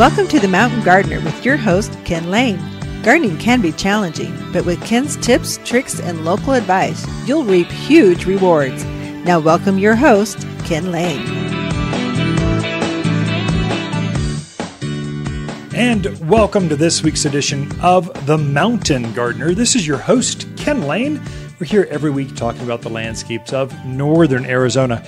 Welcome to The Mountain Gardener with your host, Ken Lane. Gardening can be challenging, but with Ken's tips, tricks, and local advice, you'll reap huge rewards. Now, welcome your host, Ken Lane. And welcome to this week's edition of The Mountain Gardener. This is your host, Ken Lane. We're here every week talking about the landscapes of northern Arizona.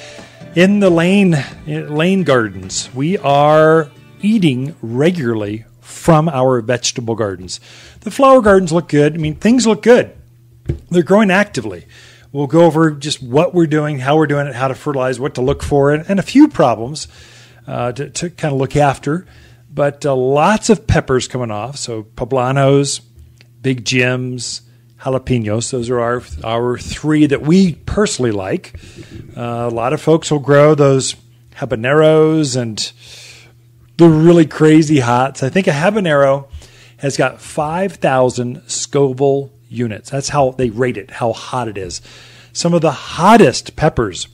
In the Lane Lane Gardens, we are eating regularly from our vegetable gardens. The flower gardens look good. I mean, things look good. They're growing actively. We'll go over just what we're doing, how we're doing it, how to fertilize, what to look for, and, and a few problems uh, to, to, kind of look after. But uh, lots of peppers coming off. So poblanos, Big Jims, jalapenos. Those are our our three that we personally like. Uh, a lot of folks will grow those habaneros and really crazy hots. I think a habanero has got 5,000 Scoville units. That's how they rate it, how hot it is. Some of the hottest peppers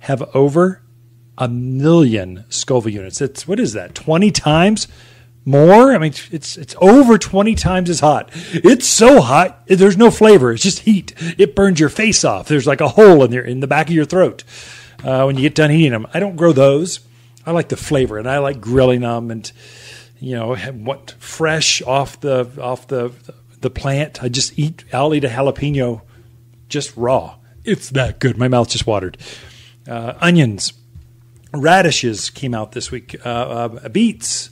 have over a million Scoville units. It's what is that? 20 times more? I mean, it's it's over 20 times as hot. It's so hot, there's no flavor. It's just heat. It burns your face off. There's like a hole in there in the back of your throat uh, when you get done eating them. I don't grow those. I like the flavor, and I like grilling them, and you know, what fresh off the off the the plant. I just eat. I'll eat a jalapeno just raw. It's that good. My mouth just watered. Uh, onions, radishes came out this week. Uh, uh, beets.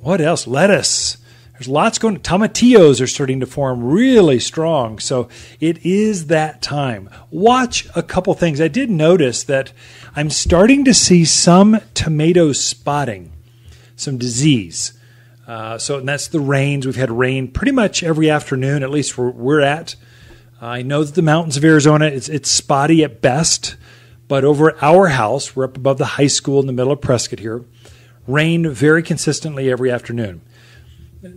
What else? Lettuce. There's lots going. Tomatillos are starting to form really strong. So it is that time. Watch a couple things. I did notice that I'm starting to see some tomato spotting, some disease. Uh, so that's the rains. We've had rain pretty much every afternoon, at least where we're at. I know that the mountains of Arizona, it's, it's spotty at best, but over at our house, we're up above the high school in the middle of Prescott here, rain very consistently every afternoon.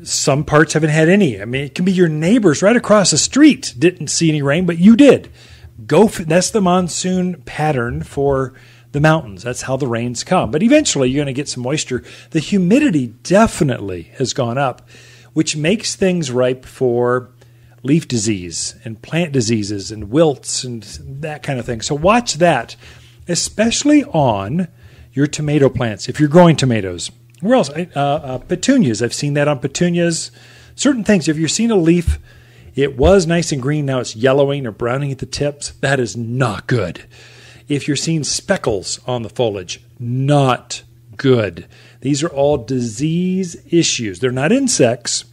Some parts haven't had any. I mean, it can be your neighbors right across the street didn't see any rain, but you did go. That's the monsoon pattern for the mountains. That's how the rains come. But eventually, you're going to get some moisture. The humidity definitely has gone up, which makes things ripe for leaf disease and plant diseases and wilts and that kind of thing. So watch that, especially on your tomato plants. If you're growing tomatoes, where else? Uh, uh, petunias. I've seen that on petunias. Certain things. If you're seeing a leaf it was nice and green, now it's yellowing or browning at the tips. That is not good. If you're seeing speckles on the foliage, not good. These are all disease issues. They're not insects.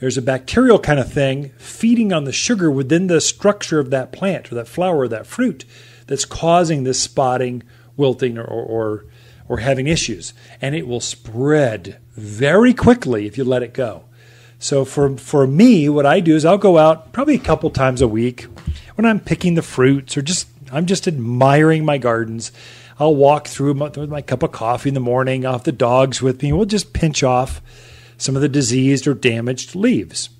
There's a bacterial kind of thing feeding on the sugar within the structure of that plant or that flower or that fruit that's causing this spotting, wilting, or, or, or having issues. And it will spread very quickly if you let it go. So for for me, what I do is I'll go out probably a couple times a week when I'm picking the fruits or just I'm just admiring my gardens. I'll walk through with my cup of coffee in the morning. I'll have the dogs with me. We'll just pinch off some of the diseased or damaged leaves.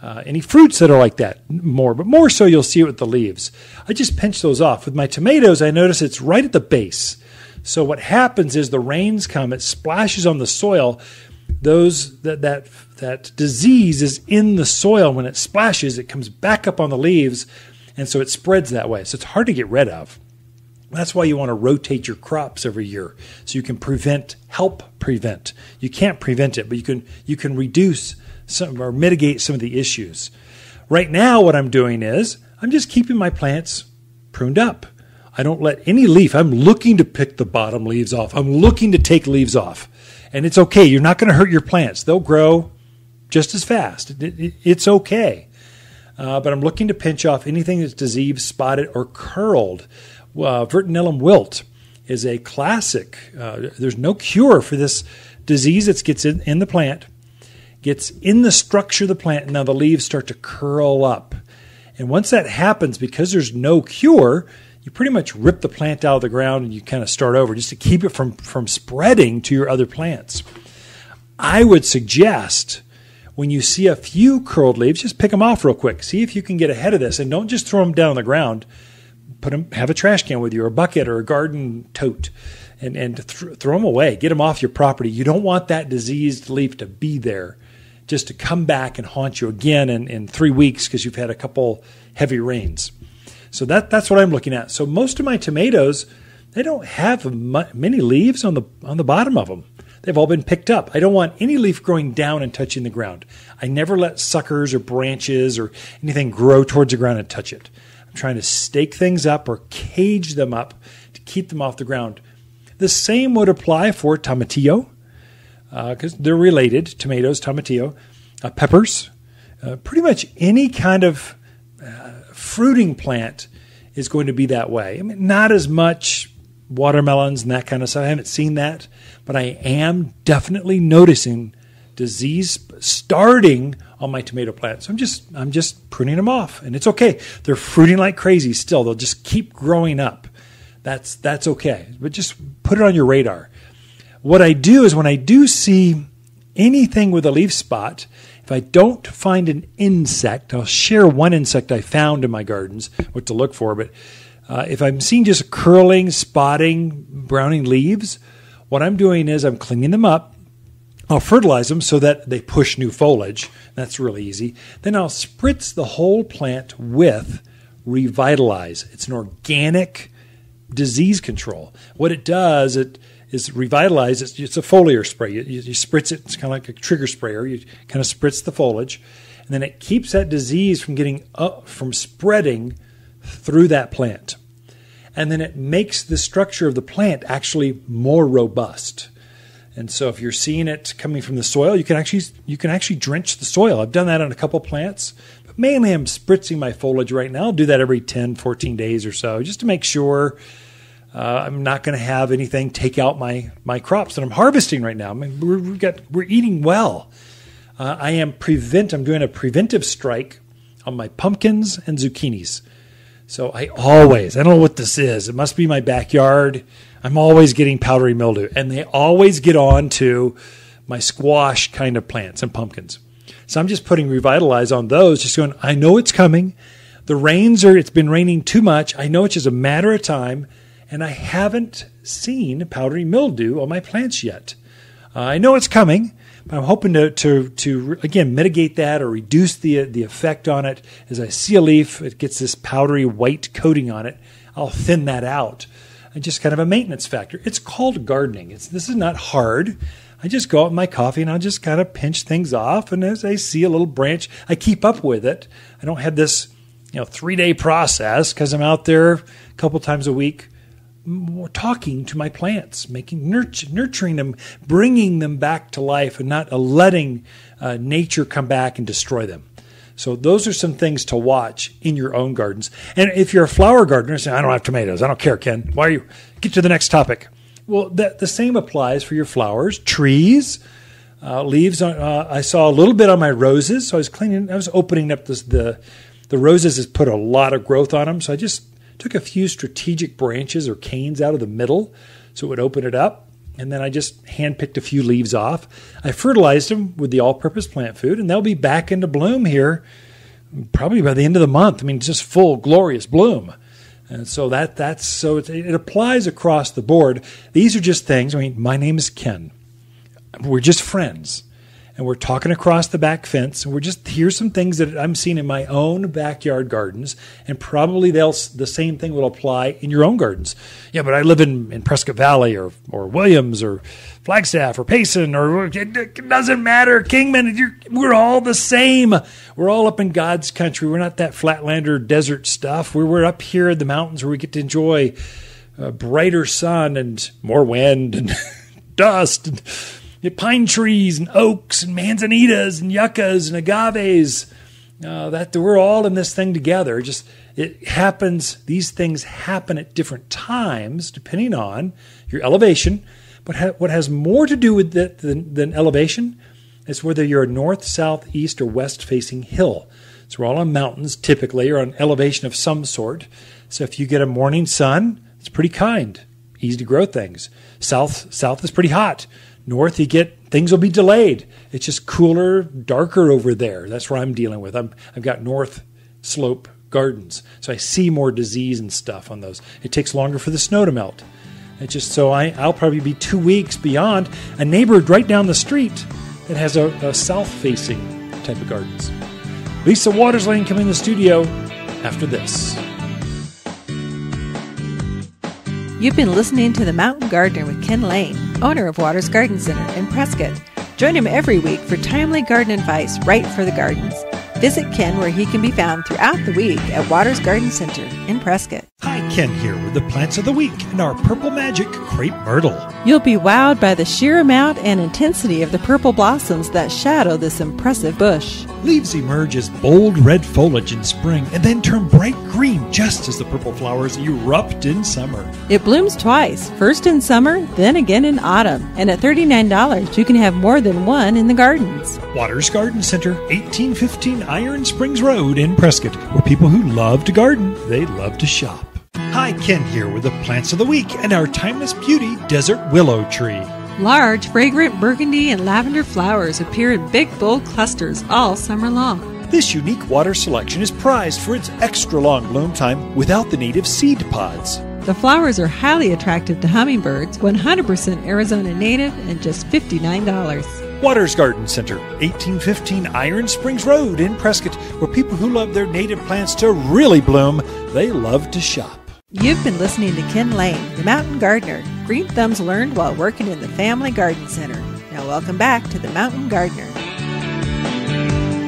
Uh, any fruits that are like that more, but more so you'll see it with the leaves. I just pinch those off. With my tomatoes, I notice it's right at the base. So what happens is the rains come, it splashes on the soil, those that that that disease is in the soil. When it splashes it comes back up on the leaves and so it spreads that way. So it's hard to get rid of. That's why you want to rotate your crops every year so you can prevent help prevent. You can't prevent it but you can you can reduce some or mitigate some of the issues. Right now what i'm doing is i'm just keeping my plants pruned up i don't let any leaf i'm looking to pick the bottom leaves off i'm looking to take leaves off and it's okay. You're not going to hurt your plants. They'll grow just as fast. It, it, it's okay. Uh, but I'm looking to pinch off anything that's diseased, spotted, or curled. Uh, Verticillium wilt is a classic. Uh, there's no cure for this disease that gets in, in the plant, gets in the structure of the plant, and now the leaves start to curl up. And once that happens, because there's no cure, you pretty much rip the plant out of the ground and you kind of start over just to keep it from, from spreading to your other plants. I would suggest when you see a few curled leaves, just pick them off real quick. See if you can get ahead of this and don't just throw them down on the ground. Put them, have a trash can with you or a bucket or a garden tote and, and th- throw them away, get them off your property. You don't want that diseased leaf to be there just to come back and haunt you again in, in three weeks because you've had a couple heavy rains. So that that's what I'm looking at. So most of my tomatoes, they don't have many leaves on the on the bottom of them. They've all been picked up. I don't want any leaf growing down and touching the ground. I never let suckers or branches or anything grow towards the ground and touch it. I'm trying to stake things up or cage them up to keep them off the ground. The same would apply for tomatillo because uh, they're related tomatoes, tomatillo, uh, peppers, uh, pretty much any kind of fruiting plant is going to be that way. I mean, not as much watermelons and that kind of stuff. I haven't seen that, but I am definitely noticing disease starting on my tomato plants. So I'm just I'm just pruning them off, and it's okay. They're fruiting like crazy still. They'll just keep growing up. That's that's okay. But just put it on your radar. What I do is when I do see anything with a leaf spot, if I don't find an insect, I'll share one insect I found in my gardens, what to look for. But uh, if I'm seeing just curling, spotting, browning leaves, what I'm doing is I'm cleaning them up. I'll fertilize them so that they push new foliage. That's really easy. Then I'll spritz the whole plant with Revitalize. It's an organic disease control. What it does, it is revitalized. It's, it's a foliar spray. You, you, you spritz it. It's kind of like a trigger sprayer. You kind of spritz the foliage, and then it keeps that disease from getting up, from spreading through that plant. And then it makes the structure of the plant actually more robust. And so if you're seeing it coming from the soil, you can actually you can actually drench the soil. I've done that on a couple plants. But mainly I'm spritzing my foliage right now. I'll do that every 10, 14 days or so just to make sure uh, I'm not going to have anything take out my my crops that I'm harvesting right now. I mean, we're, we've got we're eating well. Uh, I am prevent. I'm doing a preventive strike on my pumpkins and zucchinis. So I always I don't know what this is. It must be my backyard. I'm always getting powdery mildew, and they always get on to my squash kind of plants and pumpkins. So I'm just putting revitalize on those, just going. I know it's coming. The rains are. It's been raining too much. I know it's just a matter of time and I haven't seen powdery mildew on my plants yet. Uh, I know it's coming, but I'm hoping to, to, to again mitigate that or reduce the the effect on it. As I see a leaf, it gets this powdery white coating on it. I'll thin that out, and just kind of a maintenance factor. It's called gardening. It's this is not hard. I just go out with my coffee and I'll just kind of pinch things off. And as I see a little branch, I keep up with it. I don't have this, you know, three day process because I'm out there a couple times a week talking to my plants, making nurturing them, bringing them back to life, and not uh, letting uh, nature come back and destroy them. So those are some things to watch in your own gardens. And if you're a flower gardener, say, I don't have tomatoes. I don't care, Ken. Why are you? Get to the next topic. Well, the same applies for your flowers, trees, uh, leaves. On, uh, I saw a little bit on my roses, so I was cleaning. I was opening up this, the the roses has put a lot of growth on them, so I just took a few strategic branches or canes out of the middle so it would open it up. And then I just handpicked a few leaves off. I fertilized them with the all purpose plant food, and they'll be back into bloom here probably by the end of the month. I mean, just full, glorious bloom. And so that that's so it, it applies across the board. These are just things. I mean, my name is Ken. We're just friends and we're talking across the back fence and we're just here's some things that I'm seeing in my own backyard gardens and probably they'll the same thing will apply in your own gardens. Yeah, but I live in, in Prescott Valley or or Williams or Flagstaff or Payson or it doesn't matter Kingman we're all the same. We're all up in God's country. We're not that flatlander desert stuff. We're we're up here in the mountains where we get to enjoy a brighter sun and more wind and dust and pine trees and oaks and manzanitas and yuccas and agaves. Uh, that we're all in this thing together. Just it happens. These things happen at different times depending on your elevation. But ha- what has more to do with that than, than elevation is whether you're a north, south, east, or west facing hill. So we're all on mountains typically, or on elevation of some sort. So if you get a morning sun, it's pretty kind, easy to grow things. South, south is pretty hot. North, you get things will be delayed. It's just cooler, darker over there. That's where I'm dealing with. I'm, I've got north slope gardens, so I see more disease and stuff on those. It takes longer for the snow to melt. It's just so I, I'll probably be two weeks beyond a neighbor right down the street that has a, a south facing type of gardens. Lisa Watters Lane coming in the studio after this. You've been listening to The Mountain Gardener with Ken Lane, owner of Watters Garden Center in Prescott. Join him every week for timely garden advice right for the gardens. Visit Ken where he can be found throughout the week at Watters Garden Center in Prescott. Hi, Ken here with the plants of the week and our Purple Magic Crepe Myrtle. You'll be wowed by the sheer amount and intensity of the purple blossoms that shadow this impressive bush. Leaves emerge as bold red foliage in spring and then turn bright green just as the purple flowers erupt in summer. It blooms twice, first in summer, then again in autumn. And at $39, you can have more than one in the gardens. Watters Garden Center, 1815 Iron Springs Road in Prescott, where people who love to garden, they love to shop. Hi, Ken here with the plants of the week and our timeless beauty desert willow tree. Large, fragrant burgundy and lavender flowers appear in big, bold clusters all summer long. This unique water selection is prized for its extra long bloom time without the need of seed pods. The flowers are highly attractive to hummingbirds, 100% Arizona native, and just $59. Watters Garden Center, 1815 Iron Springs Road in Prescott, where people who love their native plants to really bloom, they love to shop. You've been listening to Ken Lane, the mountain gardener. Green thumbs learned while working in the Family Garden Center. Now, welcome back to the Mountain Gardener.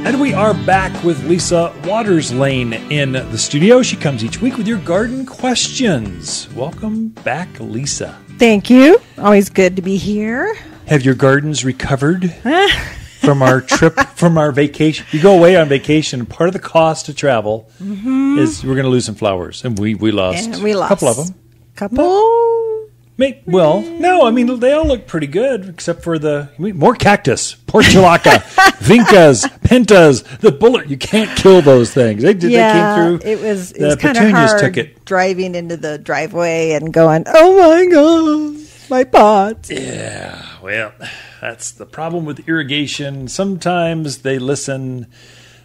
And we are back with Lisa Watters Lane in the studio. She comes each week with your garden questions. Welcome back, Lisa. Thank you. Always good to be here. Have your gardens recovered from our trip, from our vacation? You go away on vacation. Part of the cost to travel mm-hmm. is we're going to lose some flowers, and we we lost, And we a lost couple of them. Couple. May, well, no, I mean they all look pretty good, except for the more cactus, portulaca, vincas, pentas, the bullet. You can't kill those things. They did. yeah, they came through. it was it the was kind of petunias hard took it. driving into the driveway and going, "Oh my god, my pots!" Yeah, well, that's the problem with irrigation. Sometimes they listen.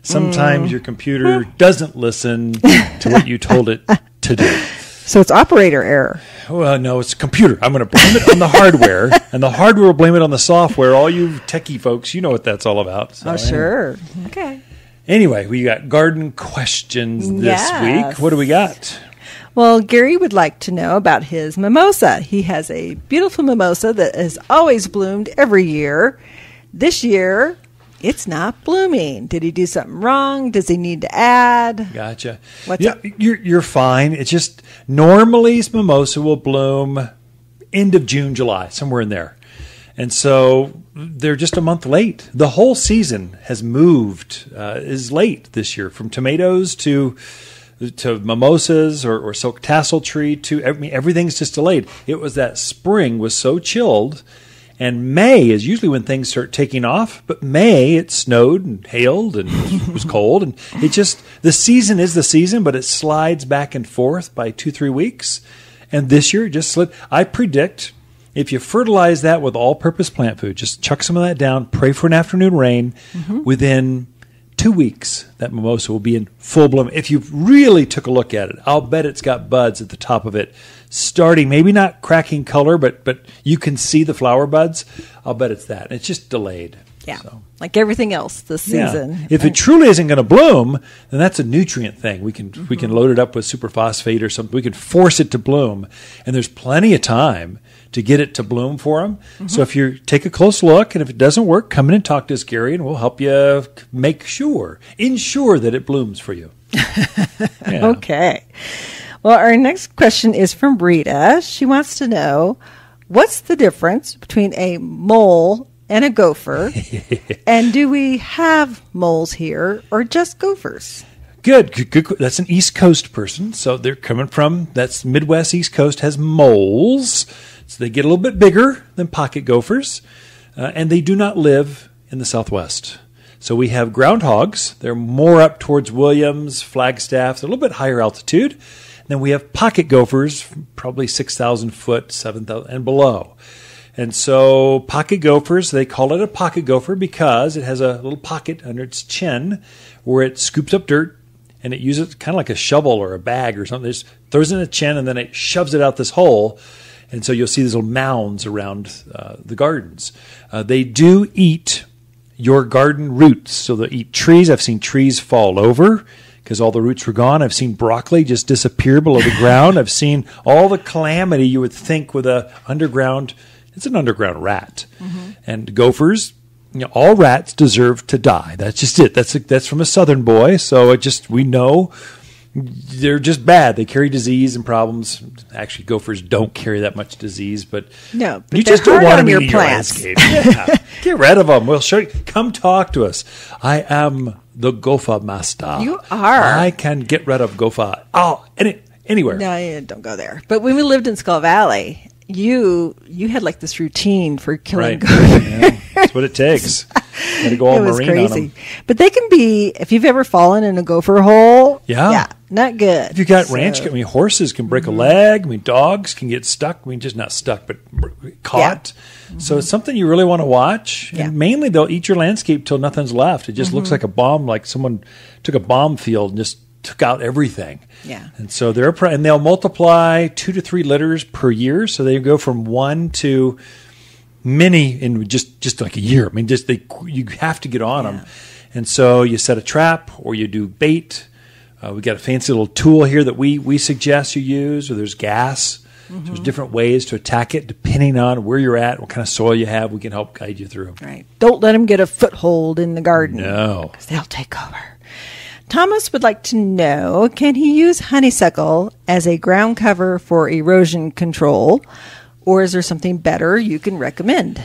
Sometimes mm. your computer doesn't listen to what you told it to do. So it's operator error. Well, no, it's computer. I'm going to blame it on the hardware, and the hardware will blame it on the software. All you techie folks, you know what that's all about. So, Oh sure, okay. Anyway, we got garden questions this Yes. week. What do we got? Well, Gary would like to know about his mimosa. He has a beautiful mimosa that has always bloomed every year. This year, it's not blooming. Did he do something wrong? Does he need to add? Gotcha. What's yeah? You're you're fine. It's just normally mimosa will bloom end of June, July, somewhere in there, and so they're just a month late. The whole season has moved uh, is late this year from tomatoes to to mimosas or, or silk tassel tree to I mean, everything's just delayed. It was that spring was so chilled. And May is usually when things start taking off, but May it snowed and hailed and was cold, and it just the season is the season, but it slides back and forth by two three weeks. And this year it just slid. I predict if you fertilize that with all-purpose plant food, just chuck some of that down, pray for an afternoon rain. Mm-hmm. Within two weeks, that mimosa will be in full bloom. If you really took a look at it, I'll bet it's got buds at the top of it, starting maybe not cracking color, but but you can see the flower buds. I'll bet it's that. It's just delayed. Yeah, So, like everything else this yeah. season. If it truly isn't going to bloom, then that's a nutrient thing. We can we can mm-hmm. load it up with superphosphate or something. We can force it to bloom, and there's plenty of time to get it to bloom for them. So if you take a close look, and if it doesn't work, come in and talk to us, Gary, and we'll help you make sure, ensure that it blooms for you. Yeah. Okay. Well, our next question is from Rita. She wants to know what's the difference between a mole and a gopher? and do we have moles here or just gophers? Good, good, good. That's an East Coast person, so they're coming from that's Midwest East Coast has moles, so they get a little bit bigger than pocket gophers, uh, and they do not live in the Southwest. So we have groundhogs. They're more up towards Williams, Flagstaff, a little bit higher altitude. Then we have pocket gophers, probably six thousand foot, seven thousand and below. And so pocket gophers, they call it a pocket gopher because it has a little pocket under its chin where it scoops up dirt and it uses kind of like a shovel or a bag or something. It just throws it in the chin and then it shoves it out this hole. And so you'll see these little mounds around uh, the gardens. Uh, they do eat your garden roots. So they'll eat trees. I've seen trees fall over because all the roots were gone. I've seen broccoli just disappear below the ground. I've seen all the calamity you would think with a underground. It's an underground rat, and gophers. You know, all rats deserve to die. That's just it. That's that's from a southern boy. So it just we know they're just bad. They carry disease and problems. Actually, gophers don't carry that much disease, but No, but you just don't want them your in your plants. landscape. Yeah. Get rid of them. We'll show you. Come talk to us. I am the gopher master. You are. I can get rid of gopher. Oh, any, anywhere. No, yeah, don't go there. But when we lived in Skull Valley, you you had like this routine for killing Right. gophers. Yeah, that's what it takes. To go all it was marine on them. But they can be if you've ever fallen in a gopher hole. Yeah. yeah, not good. If you got So- ranch, I mean, horses can Mm-hmm. break a leg. I mean, dogs can get stuck. I mean, just not stuck, but caught. So it's something you really want to watch. Mm-hmm. Yeah. And mainly, they'll eat your landscape till nothing's left. It just looks Mm-hmm. like a bomb, like someone took a bomb field and just took out everything. Yeah. And so they're and they'll multiply two to three litters per year. So they go from one to many in just just like a year. I mean, just they you have to get on them, and so you set a trap or you do bait. Uh, we got a fancy little tool here that we we suggest you use. Or there's gas. There's different ways to attack it depending on where you're at, what kind of soil you have. We can help guide you through. Right. Don't let them get a foothold in the garden. No. 'cause they'll take over. Thomas would like to know can he use honeysuckle as a ground cover for erosion control, or is there something better you can recommend?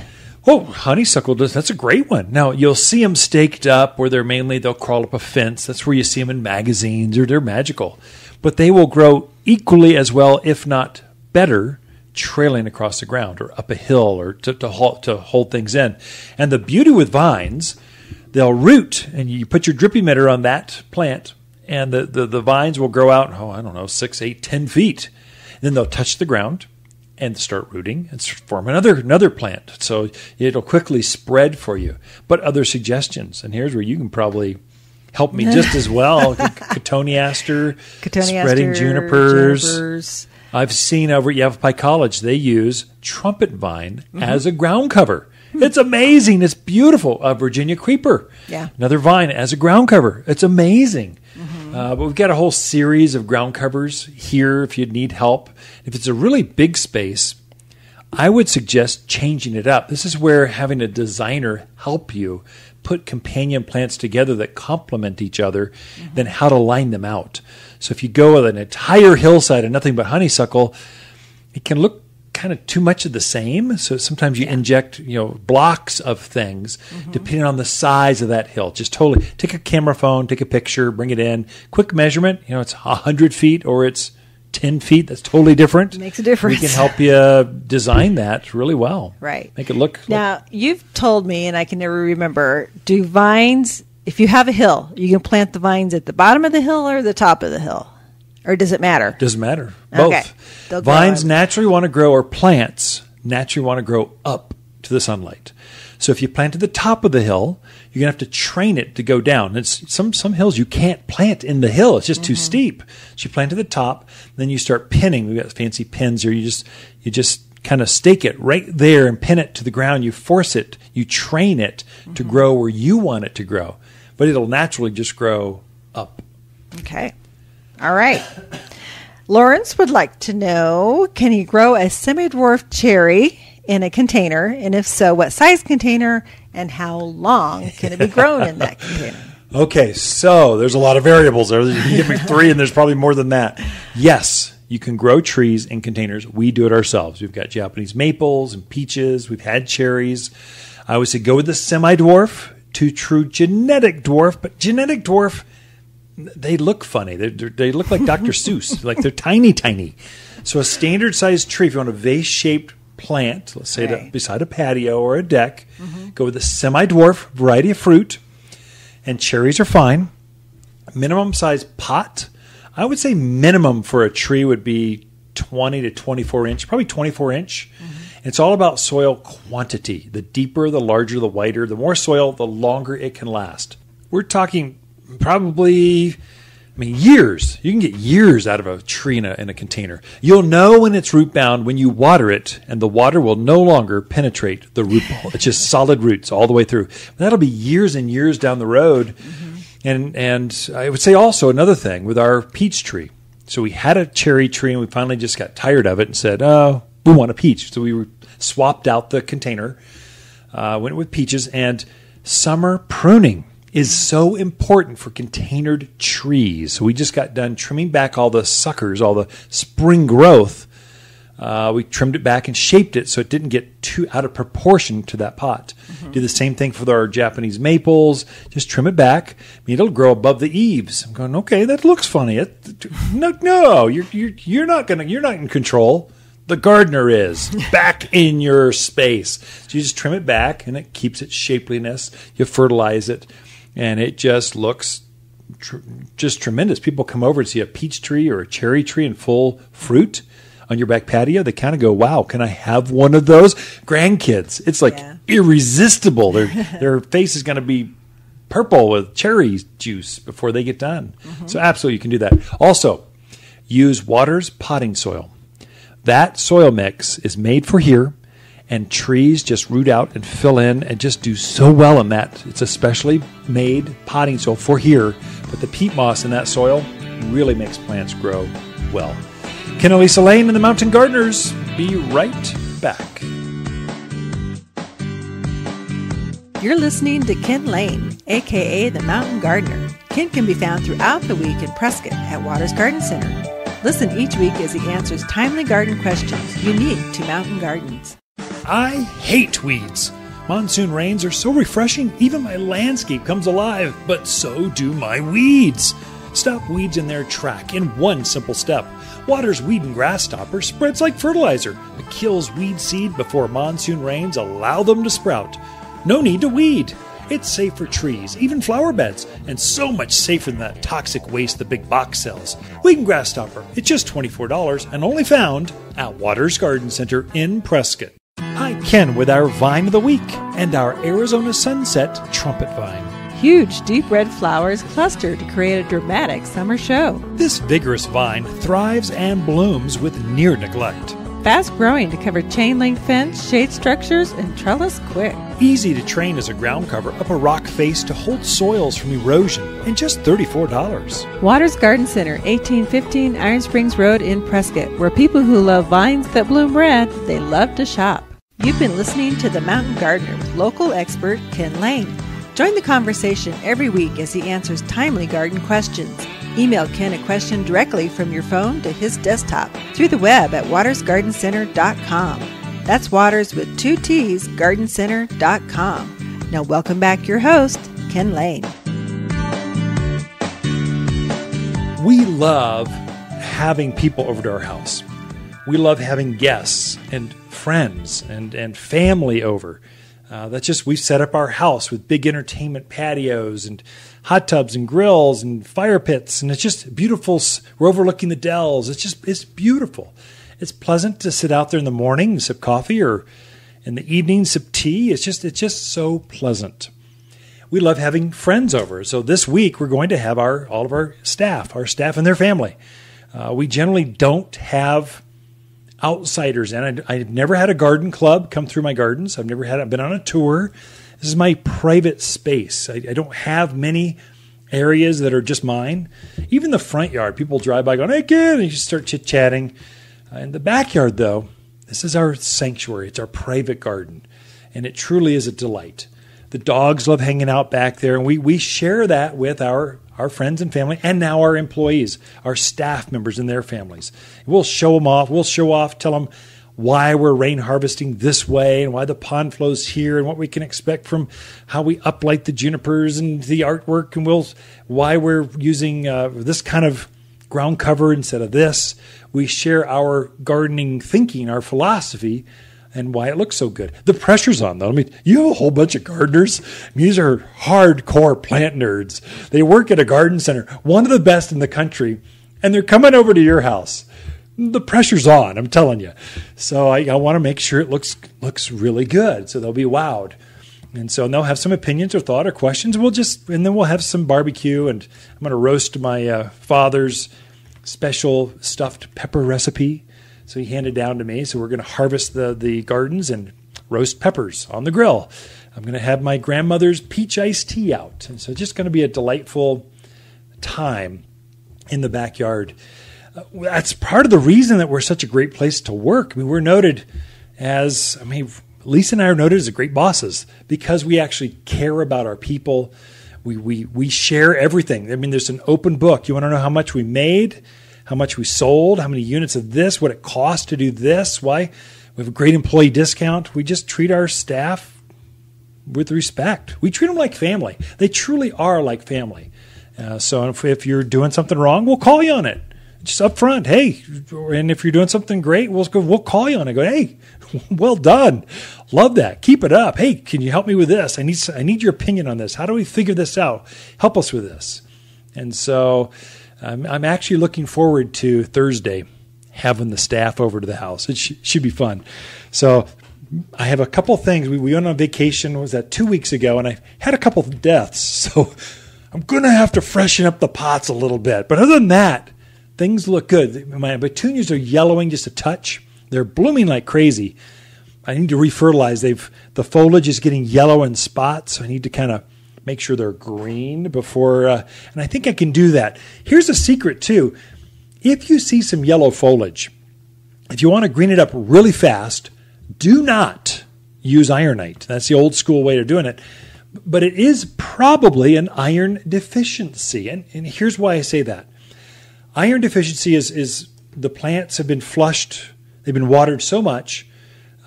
Oh, honeysuckle does. That's a great one. Now you'll see them staked up where they're mainly they'll crawl up a fence. That's where you see them in magazines or they're magical, but they will grow equally as well, if not better, trailing across the ground or up a hill or to to hold, to hold things in. And the beauty with vines, they'll root, and you put your drip emitter on that plant, and the, the, the vines will grow out. Oh, I don't know, six, eight, ten feet. then they'll touch the ground and start rooting and form another another plant. So it'll quickly spread for you. But other suggestions, and here's where you can probably help me just as well. Cotoneaster, Cotoneaster, spreading junipers. junipers. I've seen over at Yavapai College they use trumpet vine mm-hmm. as a ground cover. Hmm. It's amazing. It's beautiful. A Virginia creeper, Yeah. another vine as a ground cover. It's amazing. Mm-hmm. Uh, but we've got a whole series of ground covers here if you need help. If it's a really big space, I would suggest changing it up. This is where having a designer help you put companion plants together that complement each other, then how to line them out. So if you go with an entire hillside and nothing but honeysuckle, it can look kind of too much of the same. So sometimes you inject, you know, blocks of things mm-hmm. depending on the size of that hill. Just totally take a camera phone, take a picture, bring it in, quick measurement. You know, it's hundred feet or it's ten feet. That's totally different. It Makes a difference. We can help you design that really well. Right. Make it look. look Now, you've told me, and I can never remember, do vines, if you have a hill, you can plant the vines at the bottom of the hill or the top of the hill? Or does it matter? Doesn't matter. Both. Okay. They'll grow Vines up. naturally want to grow, or plants naturally want to grow up to the sunlight. So if you plant at the top of the hill, you're gonna have to train it to go down. It's some some hills you can't plant in the hill; it's just too mm-hmm. steep. So you plant at the top, then you start pinning. We've got fancy pins, or you just you just kind of stake it right there and pin it to the ground. You force it, you train it to mm-hmm. grow where you want it to grow, but it'll naturally just grow up. Okay. All right. Lawrence would like to know can he grow a semi dwarf cherry in a container? And if so, what size container and how long can it be grown in that container? Okay, so there's a lot of variables there. You can give me three, and there's probably more than that. Yes, you can grow trees in containers. We do it ourselves. We've got Japanese maples and peaches. We've had cherries. I would say go with the semi dwarf to true genetic dwarf, but genetic dwarf, they look funny. They they look like Dr. Seuss, like they're tiny, tiny. So a standard sized tree, if you want a vase shaped plant, let's say to- beside a patio or a deck, mm-hmm. go with a semi dwarf variety of fruit and cherries are fine. Minimum size pot, I would say minimum for a tree would be 20 to 24 inch, probably 24 inch. Mm-hmm. It's all about soil quantity. The deeper, the larger, the wider, the more soil, the longer it can last. We're talking probably I mean, years. You can get years out of a tree in a, in a container. You'll know when it's root bound when you water it, and the water will no longer penetrate the root ball. It's just solid roots all the way through. That'll be years and years down the road. Mm-hmm. And and I would say also another thing with our peach tree. So we had a cherry tree, and we finally just got tired of it and said, "Oh, we want a peach." So we swapped out the container, uh, went with peaches, and summer pruning is so important for containered trees. So we just got done trimming back all the suckers, all the spring growth. Uh, we trimmed it back and shaped it so it didn't get too out of proportion to that pot. Mm-hmm. Do the same thing for our Japanese maples. Just trim it back. I mean, it'll grow above the eaves. I'm going, okay, that looks funny. It, no, no, you're, you're, you're not gonna, you're not in control. The gardener is back in your space. So you just trim it back and it keeps its shapeliness. You fertilize it and it just looks tr- just tremendous. People come over and see a peach tree or a cherry tree in full fruit on your back patio. They kind of go, "Wow, can I have one of those?" Grandkids, it's like yeah. irresistible. Their their face is going to be purple with cherry juice before they get done. Mm-hmm. So absolutely, you can do that. Also, use Watters potting soil. That soil mix is made for here and trees just root out and fill in and just do so well in that. It's a specially made potting soil for here, but the peat moss in that soil really makes plants grow well. Ken and Lisa Lane and the Mountain Gardeners be right back. You're listening to Ken Lane, aka the Mountain Gardener. Ken can be found throughout the week in Prescott at Watters Garden Center. Listen each week as he answers timely garden questions unique to mountain gardens. I hate weeds. Monsoon rains are so refreshing, even my landscape comes alive, but so do my weeds. Stop weeds in their track in one simple step. Water's weed and grass stopper spreads like fertilizer. It kills weed seed before monsoon rains allow them to sprout. No need to weed. It's safe for trees, even flower beds, and so much safer than that toxic waste the big box sells. Weed and Grass Stopper, it's just $24 and only found at Watters Garden Center in Prescott. Ken, with our Vine of the Week and our Arizona Sunset Trumpet Vine. Huge, deep red flowers cluster to create a dramatic summer show. This vigorous vine thrives and blooms with near neglect. Fast growing to cover chain link fence, shade structures, and trellis quick. Easy to train as a ground cover up a rock face to hold soils from erosion, and just $34. Watters Garden Center, 1815 Iron Springs Road in Prescott, where people who love vines that bloom red, they love to shop. You've been listening to The Mountain Gardener with local expert Ken Lane. Join the conversation every week as he answers timely garden questions. Email Ken a question directly from your phone to his desktop through the web at wattersgardencenter.com. That's Watters with two T's, gardencenter.com. Now, welcome back your host, Ken Lane. We love having people over to our house. We love having guests and friends and, and family over. Uh, that's just we've set up our house with big entertainment patios and hot tubs and grills and fire pits, and it's just beautiful. We're overlooking the dells. It's just it's beautiful. It's pleasant to sit out there in the morning sip coffee, or in the evening sip tea. It's just it's just so pleasant. We love having friends over. So this week we're going to have our all of our staff, our staff and their family. Uh, we generally don't have outsiders in. I, have never had a garden club come through my gardens. I've never had. I've been on a tour. This is my private space. I, I don't have many areas that are just mine. Even the front yard, people drive by going, "Hey, kid," and you just start chit chatting. Uh, in the backyard, though, this is our sanctuary. It's our private garden, and it truly is a delight. The dogs love hanging out back there, and we we share that with our our friends and family, and now our employees, our staff members and their families. We'll show them off. We'll show off, tell them why we're rain harvesting this way and why the pond flows here and what we can expect from how we uplight the junipers and the artwork and we'll why we're using uh, this kind of ground cover instead of this. We share our gardening thinking, our philosophy, and why it looks so good. The pressure's on though. I mean, you have a whole bunch of gardeners. these are hardcore plant nerds. They work at a garden center, one of the best in the country, and they're coming over to your house. The pressure's on, I'm telling you. So I, I want to make sure it looks looks really good. So they'll be wowed. And so they'll have some opinions or thought or questions. We'll just, and then we'll have some barbecue, and I'm going to roast my uh, father's special stuffed pepper recipe. So he handed down to me. So we're going to harvest the the gardens and roast peppers on the grill. I'm going to have my grandmother's peach iced tea out, and so it's just going to be a delightful time in the backyard. Uh, that's part of the reason that we're such a great place to work. I mean, we're noted as, I mean, Lisa and I are noted as great bosses because we actually care about our people. We, we, we share everything. I mean, there's an open book. You want to know how much we made, how much we sold, how many units of this, what it costs to do this, why we have a great employee discount. We just treat our staff with respect. We treat them like family. They truly are like family. Uh, so if, if, you're doing something wrong, we'll call you on it. Just up front, hey. And if you're doing something great, we'll go, we'll call you on it. Go, hey, well done, love that. Keep it up. Hey, can you help me with this? I need I need your opinion on this. How do we figure this out? Help us with this. And so, um, I'm actually looking forward to Thursday having the staff over to the house. It sh- should be fun. So I have a couple things. We, we went on vacation. Was that two weeks ago? And I had a couple deaths. So I'm going to have to freshen up the pots a little bit. But other than that, things look good. My petunias are yellowing just a touch. They're blooming like crazy. I need to refertilize. They've the foliage is getting yellow in spots. So I need to kind of make sure they're green before. Uh, and I think I can do that. Here's a secret too. If you see some yellow foliage, if you want to green it up really fast, do not use ironite. That's the old school way of doing it but it is probably an iron deficiency. And, and here's why I say that iron deficiency is, is the plants have been flushed, they've been watered so much.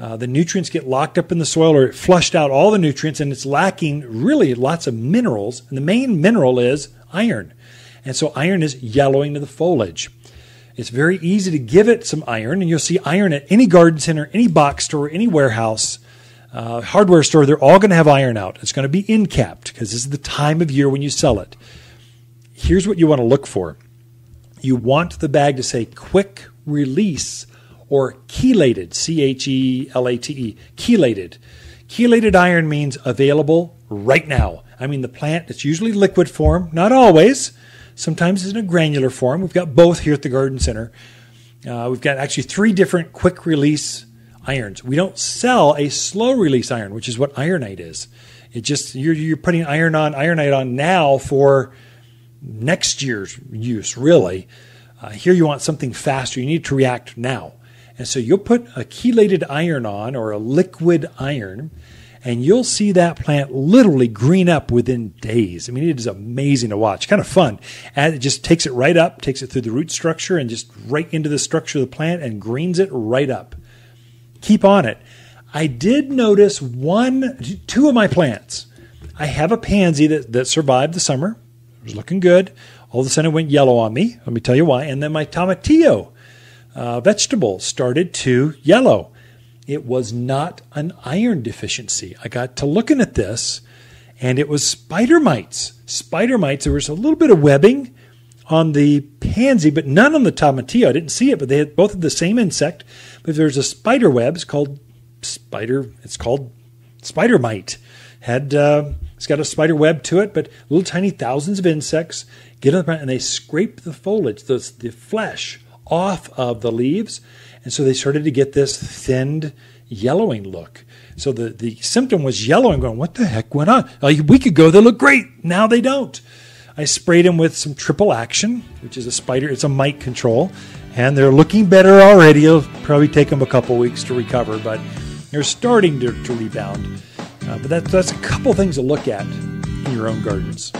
Uh, the nutrients get locked up in the soil or it flushed out all the nutrients and it's lacking really lots of minerals. And the main mineral is iron. And so iron is yellowing to the foliage. It's very easy to give it some iron, and you'll see iron at any garden center, any box store, any warehouse uh, hardware store, they're all going to have iron out. It's going to be in capped because this is the time of year when you sell it. Here's what you want to look for you want the bag to say quick release or chelated, C H E L A T E, chelated. Chelated iron means available right now. I mean, the plant, it's usually liquid form, not always. Sometimes it's in a granular form. We've got both here at the Garden Center. Uh, we've got actually three different quick release irons. We don't sell a slow release iron, which is what ironite is. It just you're you're putting iron on ironite on now for next year's use, really. Uh, here you want something faster. You need to react now. And so you'll put a chelated iron on or a liquid iron, and you'll see that plant literally green up within days. I mean, it is amazing to watch. Kind of fun. And it just takes it right up, takes it through the root structure, and just right into the structure of the plant and greens it right up keep on it. I did notice one, two of my plants. I have a pansy that, that survived the summer. It was looking good. All of a sudden it went yellow on me. Let me tell you why. And then my tomatillo uh, vegetable started to yellow. It was not an iron deficiency. I got to looking at this and it was spider mites. Spider mites, there was a little bit of webbing on the pansy, but none on the tomatillo. I didn't see it, but they had both of the same insect. But there's a spider web. It's called spider. It's called spider mite. Had uh, it's got a spider web to it, but little tiny thousands of insects get on the plant and they scrape the foliage, the, the flesh off of the leaves, and so they started to get this thinned yellowing look. So the, the symptom was yellowing, going, what the heck went on? A week ago they looked great. Now they don't. I sprayed them with some triple action, which is a spider, it's a mite control, and they're looking better already. It'll probably take them a couple weeks to recover, but they're starting to, to rebound. Uh, but that, that's a couple things to look at in your own gardens.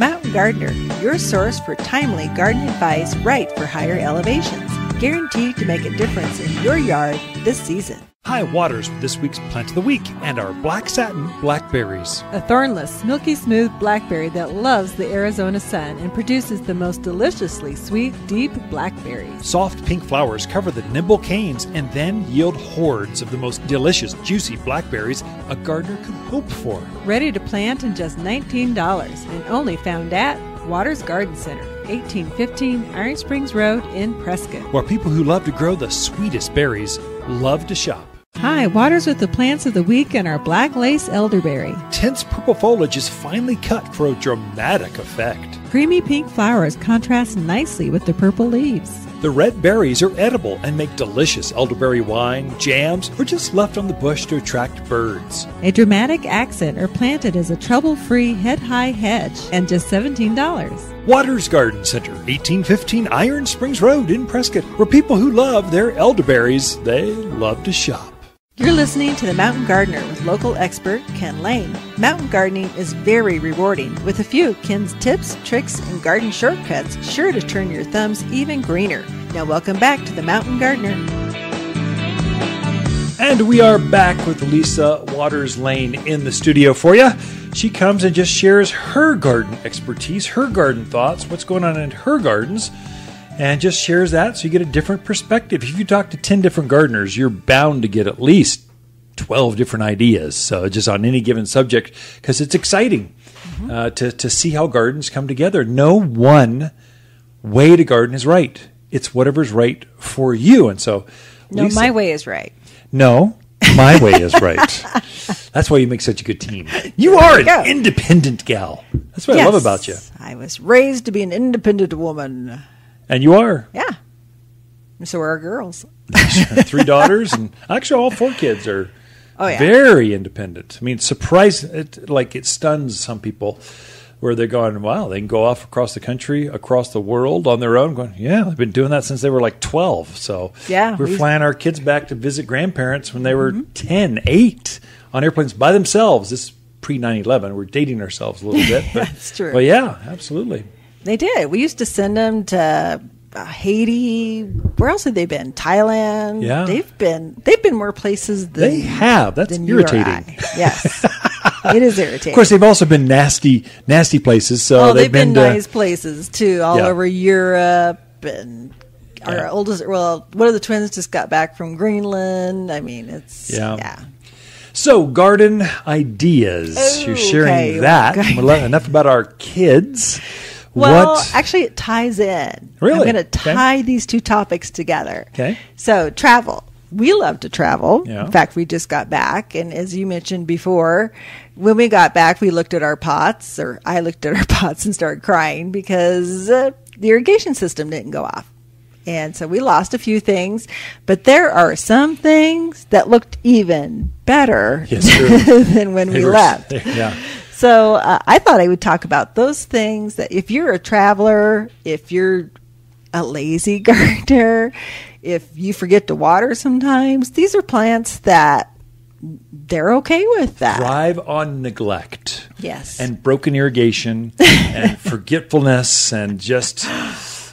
Mountain Gardener, your source for timely garden advice right for higher elevations, guaranteed to make a difference in your yard this season. Hi Watters with this week's Plant of the Week and our black satin blackberries. A thornless, milky smooth blackberry that loves the Arizona sun and produces the most deliciously sweet, deep blackberries. Soft pink flowers cover the nimble canes and then yield hordes of the most delicious, juicy blackberries a gardener could hope for. Ready to plant in just $19 and only found at Watters Garden Center, 1815 Iron Springs Road in Prescott. Where people who love to grow the sweetest berries love to shop. Hi, Watters with the plants of the week and our black lace elderberry. Tense purple foliage is finely cut for a dramatic effect. Creamy pink flowers contrast nicely with the purple leaves. The red berries are edible and make delicious elderberry wine, jams, or just left on the bush to attract birds. A dramatic accent are planted as a trouble free head high hedge and just $17. Watters Garden Center, 1815 Iron Springs Road in Prescott, where people who love their elderberries, they love to shop. You're listening to The Mountain Gardener with local expert Ken Lane. Mountain gardening is very rewarding, with a few Ken's tips, tricks, and garden shortcuts sure to turn your thumbs even greener. Now, welcome back to The Mountain Gardener. And we are back with Lisa Watters Lane in the studio for you. She comes and just shares her garden expertise, her garden thoughts, what's going on in her gardens and just shares that so you get a different perspective. If you talk to 10 different gardeners, you're bound to get at least 12 different ideas. So just on any given subject, because it's exciting mm-hmm. uh, to, to see how gardens come together. No one way to garden is right. It's whatever's right for you. And so, no, Lisa, my way is right. No, my way is right. That's why you make such a good team. You are an go. independent gal. That's what yes, I love about you. I was raised to be an independent woman. And you are. Yeah. So are our girls. Three daughters, and actually, all four kids are oh, yeah. very independent. I mean, surprise, it, like it stuns some people where they're going, wow, they can go off across the country, across the world on their own. Going, yeah, they've been doing that since they were like 12. So yeah, we're flying our kids back to visit grandparents when they were mm-hmm. 10, 8 on airplanes by themselves. This pre 9 11. We're dating ourselves a little bit. But, That's true. But yeah, absolutely. They did. We used to send them to uh, Haiti. Where else have they been? Thailand. Yeah, they've been. They've been more places than they have. That's irritating. Yes, it is irritating. Of course, they've also been nasty, nasty places. So oh, they've, they've been, been nice places too, all yeah. over Europe and. Our yeah. oldest, well, one of the twins just got back from Greenland. I mean, it's yeah. yeah. So, garden ideas. Oh, You're sharing okay. that. Enough about our kids. Well, what? actually, it ties in. Really? I'm going to tie okay. these two topics together. Okay. So, travel. We love to travel. Yeah. In fact, we just got back. And as you mentioned before, when we got back, we looked at our pots, or I looked at our pots and started crying because uh, the irrigation system didn't go off. And so we lost a few things, but there are some things that looked even better yes, than when we left. Yeah. So uh, I thought I would talk about those things that if you're a traveler, if you're a lazy gardener, if you forget to water sometimes, these are plants that they're okay with that. Thrive on neglect. Yes. And broken irrigation and forgetfulness and just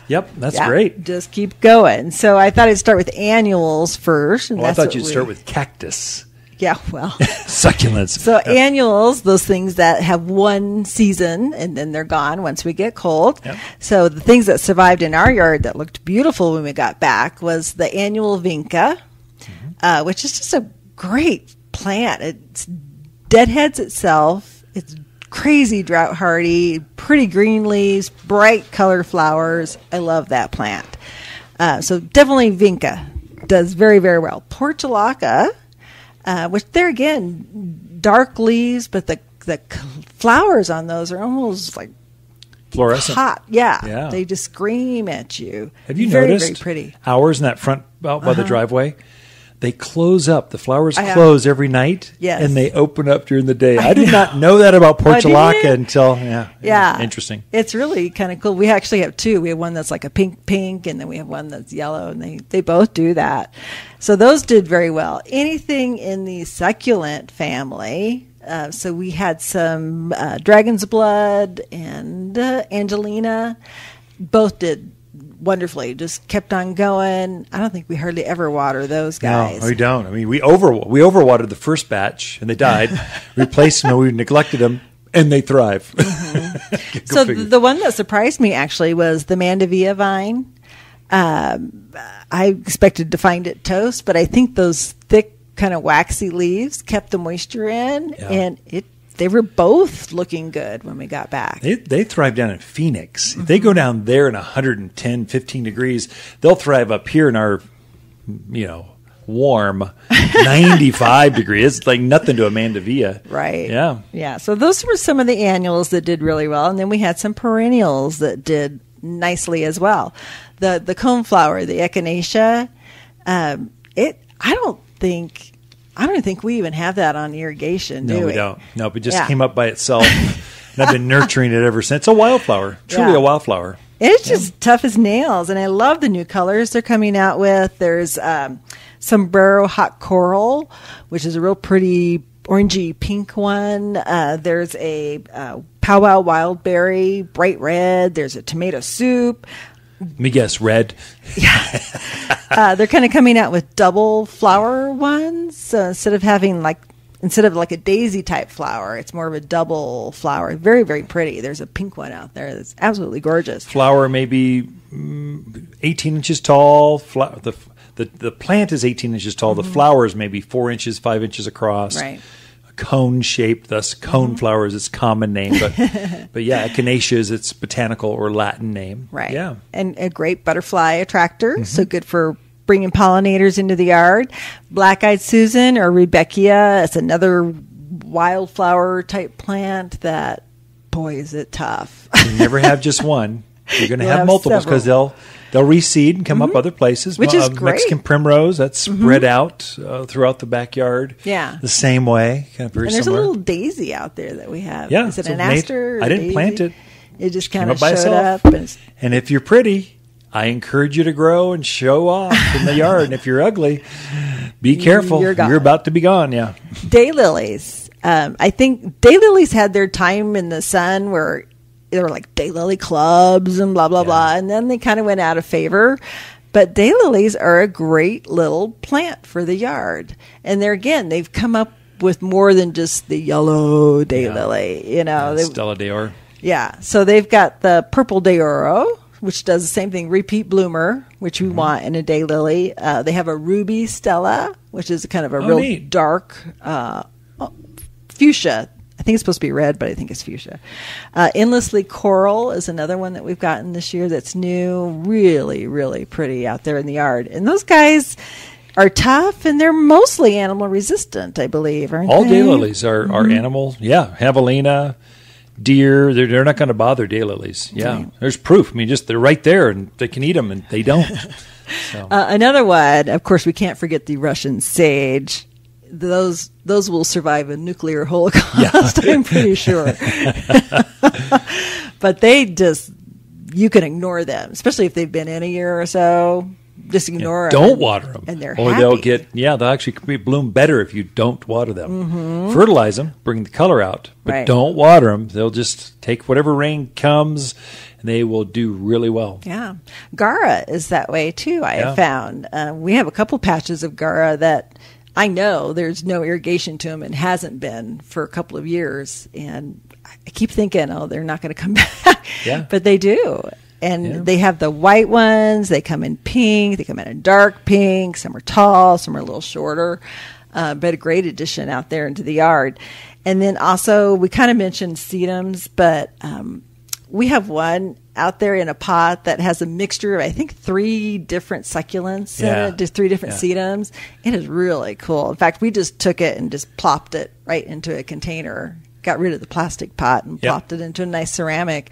Yep, that's yeah, great. Just keep going. So I thought I'd start with annuals first. well, I thought you'd we, start with cactus. Yeah, well, succulents. So yep. annuals, those things that have one season and then they're gone once we get cold. Yep. So the things that survived in our yard that looked beautiful when we got back was the annual vinca, mm-hmm. uh, which is just a great plant. It's deadheads itself. It's crazy drought hardy, pretty green leaves, bright color flowers. I love that plant. Uh, so definitely vinca does very very well. Portulaca uh, which there again, dark leaves, but the the flowers on those are almost like fluorescent. Hot, yeah. Yeah. They just scream at you. Have you very, noticed? Very pretty. Ours in that front out by uh-huh. the driveway they close up. The flowers close every night, yes. and they open up during the day. I, I did not know that about oh, portulaca oh, until yeah, yeah, interesting. It's really kind of cool. We actually have two. We have one that's like a pink pink, and then we have one that's yellow, and they they both do that. So those did very well. Anything in the succulent family. Uh, so we had some uh, dragon's blood and uh, Angelina. Both did wonderfully. Just kept on going. I don't think we hardly ever water those guys. No, we don't. I mean, we over we overwatered the first batch and they died. Replaced them. We neglected them. And they thrive. Mm-hmm. so figure. the one that surprised me actually was the Mandevilla vine. Um, I expected to find it toast, but I think those thick, kind of waxy leaves kept the moisture in, yeah. and it they were both looking good when we got back. They, they thrive down in Phoenix. Mm-hmm. If they go down there in 110, 15 degrees, they'll thrive up here in our, you know, warm, 95 degrees. It's like nothing to Mandevilla. Right. Yeah. Yeah. So those were some of the annuals that did really well, and then we had some perennials that did nicely as well. The the coneflower, the echinacea, um, it. I don't think. I don't think we even have that on irrigation. No, do we don't. No, it just Yeah. came up by itself. and I've been nurturing it ever since. It's a wildflower, truly Yeah. a wildflower. It's just tough as nails, and I love the new colors they're coming out with. There's um, sombrero hot coral, which is a real pretty orangey pink one. Uh, there's a uh, powwow wild berry, bright red. There's a tomato soup. Let me guess, red. Uh, they're kind of coming out with double flower ones. So instead of having like instead of like a daisy type flower, it's more of a double flower. Very very pretty. There's a pink one out there that's absolutely gorgeous. Flower maybe mm, 18 inches tall. Fla- the, the the plant is 18 inches tall. The flower is maybe four inches, five inches across. Mm-hmm. Right. Cone shaped, thus cone mm-hmm. flower is its common name. But but yeah, echinacea is its botanical or Latin name. Right. Yeah. And a great butterfly attractor. Mm-hmm. So good for bringing pollinators into the yard. Black eyed Susan or Rudbeckia. It's another wildflower type plant that, boy, is it tough. You never have just one. You're going to have, have multiples because they'll they'll reseed and come up other places. Mm-hmm. Which is Uh, Mexican great. Mm-hmm. primrose that's spread out uh, throughout the backyard. Yeah. the same way, kind of very and there's similar. a little daisy out there that we have. Yeah, Is it an made- aster? I didn't plant it. It just kind of showed itself. up. And And if you're pretty, I encourage you to grow and show off in the yard. And if you're ugly, be careful. You're gone. about to be gone. Yeah. daylilies. Um, I think daylilies had their time in the sun where there were like daylily clubs and blah blah blah, and then they kind of went out of favor. But daylilies are a great little plant for the yard, and they're again they've come up with more than just the yellow daylily. You know, they, Stella de Oro. yeah. So they've got the purple d'Oro, which does the same thing, repeat bloomer, which Mm-hmm. we want in a daylily. Uh, they have a ruby stella, which is kind of a Oh, real neat. dark uh, fuchsia. I think it's supposed to be red, but I think it's fuchsia. Uh, Endlessly Coral is another one that we've gotten this year that's new. Really, really pretty out there in the yard. And those guys are tough and they're mostly animal resistant, I believe, aren't All they? daylilies are, are animals. Yeah. Javelina, deer. They're, they're not going to bother daylilies. Yeah. There's proof. I mean, just they're right there and they can eat them and they don't. so. Uh, another one, of course, we can't forget the Russian sage. Those those will survive a nuclear holocaust. I'm pretty sure. but they just you can ignore them, especially if they've been in a year or so. Just ignore them. don't water them, and they're or they'll get yeah. They'll actually bloom better if you don't water them. Fertilize them, bring the color out, but Mm-hmm. Right. don't water them. They'll just take whatever rain comes, and they will do really well. Yeah, Gaura is that way too. I Yeah. have found uh, we have a couple patches of Gaura that I know there's no irrigation to them and hasn't been for a couple of years, and I keep thinking, oh, they're not going to come back. Yeah. but they do. And Yeah. they have the white ones. They come in pink. They come in a dark pink. Some are tall. Some are a little shorter. Uh, but a great addition out there into the yard. And then also, we kind of mentioned sedums, but um, we have one out there in a pot that has a mixture of I think three different succulents Yeah. in it, just three different Yeah. sedums. It is really cool. In fact, we just took it and just plopped it right into a container. Got rid of the plastic pot and Yep. plopped it into a nice ceramic.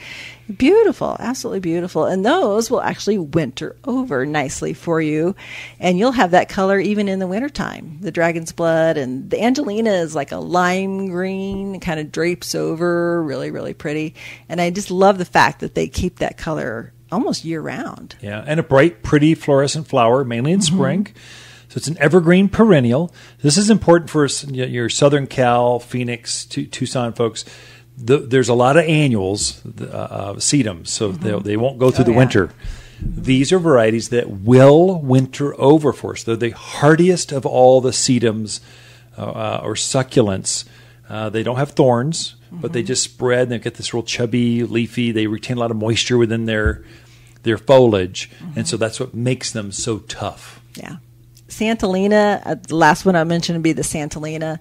Beautiful, absolutely beautiful. And those will actually winter over nicely for you. And you'll have that color even in the wintertime. The dragon's blood and the Angelina is like a lime green, kind of drapes over, really, really pretty. And I just love the fact that they keep that color almost year round. Yeah, and a bright, pretty fluorescent flower, mainly in mm-hmm. spring. So it's an evergreen perennial. This is important for your Southern Cal, Phoenix, Tu- Tucson folks. The, there's a lot of annuals, uh, sedums, so they'll they won't go through Oh, the yeah. winter. These are varieties that will winter over for us. They're the hardiest of all the sedums uh, uh, or succulents. Uh, they don't have thorns, but they just spread. They get this real chubby, leafy. They retain a lot of moisture within their their foliage, and so that's what makes them so tough. Yeah. Santolina, uh, the last one I mentioned would be the Santolina.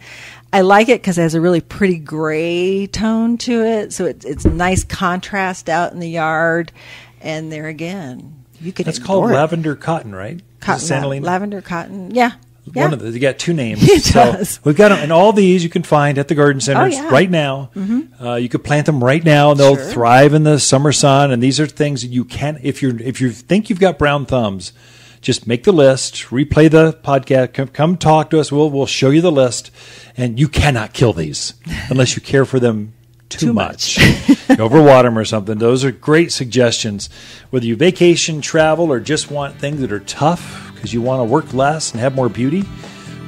I like it because it has a really pretty gray tone to it. So it, it's nice contrast out in the yard. And there again, you could ignore called it. lavender cotton, right? cotton, Santolina? lavender cotton. Yeah. Yeah. One of the, they got two names. It so does. we've got them, and all these you can find at the garden centers Oh, yeah. right now. Uh, you could plant them right now, and they'll Sure. thrive in the summer sun. And these are things that you can, if you if you think you've got brown thumbs, just make the list, replay the podcast, come, come talk to us. We'll we'll show you the list, and you cannot kill these unless you care for them too, Too much. You overwater them or something. Those are great suggestions. Whether you vacation, travel, or just want things that are tough because you want to work less and have more beauty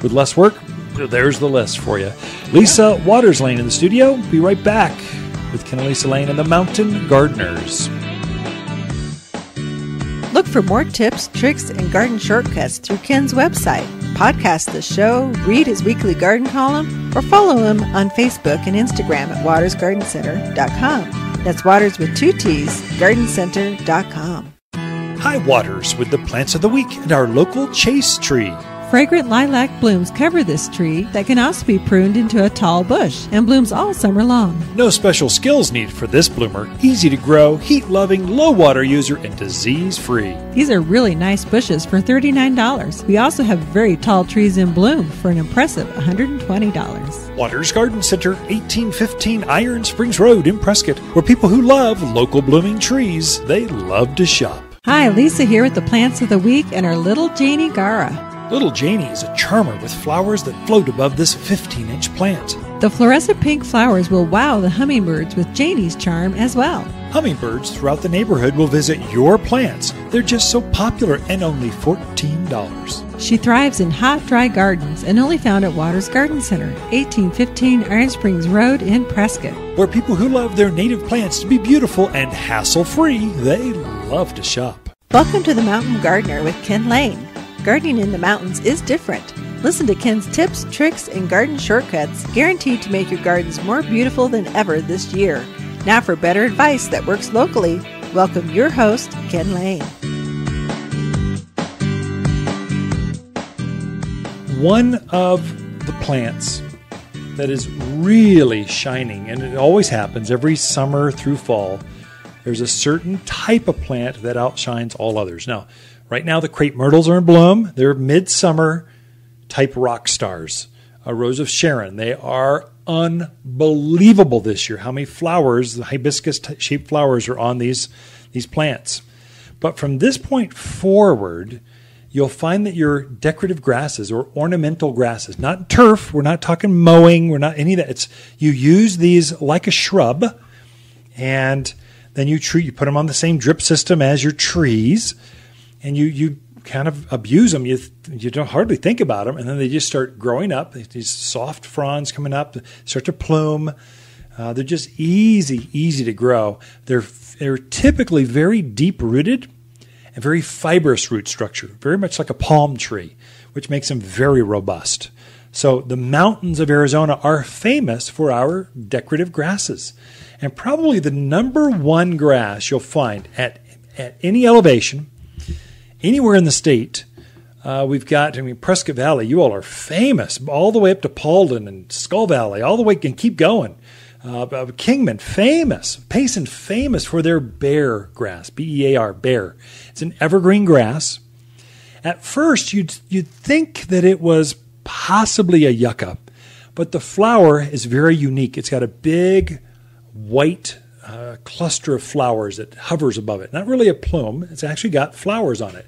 with less work, there's the list for you. Lisa Watters Lane in the studio. Be right back with Ken and Lisa Lane and the Mountain Gardeners. Look for more tips, tricks, and garden shortcuts through Ken's website. Podcast the show, read his weekly garden column, or follow him on Facebook and Instagram at wattersgardencenter.com. That's Watters with two T's, gardencenter.com. High Watters with the plants of the week and our local chaste tree. Fragrant lilac blooms cover this tree that can also be pruned into a tall bush and blooms all summer long. No special skills needed for this bloomer. Easy to grow, heat loving, low water user, and disease free. These are really nice bushes for $39. We also have very tall trees in bloom for an impressive $120. Watters Garden Center, 1815 Iron Springs Road in Prescott, where people who love local blooming trees, they love to shop. Hi, Lisa here with the plants of the week and our little Janie Gaura. Little Janie is a charmer with flowers that float above this 15 inch plant. The fluorescent pink flowers will wow the hummingbirds with Janie's charm as well. Hummingbirds throughout the neighborhood will visit your plants. They're just so popular and only $14. She thrives in hot, dry gardens and only found at Watters Garden Center, 1815 Iron Springs Road in Prescott. Where people who love their native plants to be beautiful and hassle free, they love to shop. Welcome to the Mountain Gardener with Ken Lane. Gardening in the mountains is different. Listen to Ken's tips, tricks, and garden shortcuts guaranteed to make your gardens more beautiful than ever this year. Now, for better advice that works locally, welcome your host, Ken Lane. One of the plants that is really shining, and it always happens every summer through fall, there's a certain type of plant that outshines all others. Now, right now, the crepe myrtles are in bloom. They're midsummer type rock stars. A rose of Sharon. They are unbelievable this year. How many flowers, the hibiscus shaped flowers, are on these, these plants. But from this point forward, you'll find that your decorative grasses or ornamental grasses, not turf, we're not talking mowing, we're not any of that. It's you use these like a shrub, and then you treat you put them on the same drip system as your trees, and you you kind of abuse them. You you don't hardly think about them, and then they just start growing up. These soft fronds coming up, start to plume. Uh, they're just easy, easy to grow. They're they're typically very deep rooted and very fibrous root structure, very much like a palm tree, which makes them very robust. So the mountains of Arizona are famous for our decorative grasses. And probably the number one grass you'll find at, at any elevation, anywhere in the state, uh, we've got, I mean, Prescott Valley, you all are famous, all the way up to Paulden and Skull Valley, all the way, and keep going. Uh, Kingman, famous. Payson, famous for their bear grass, B E A R, bear. It's an evergreen grass. At first, you'd, you'd think that it was possibly a yucca, but the flower is very unique. It's got a big white uh, cluster of flowers that hovers above it. Not really a plume, it's actually got flowers on it.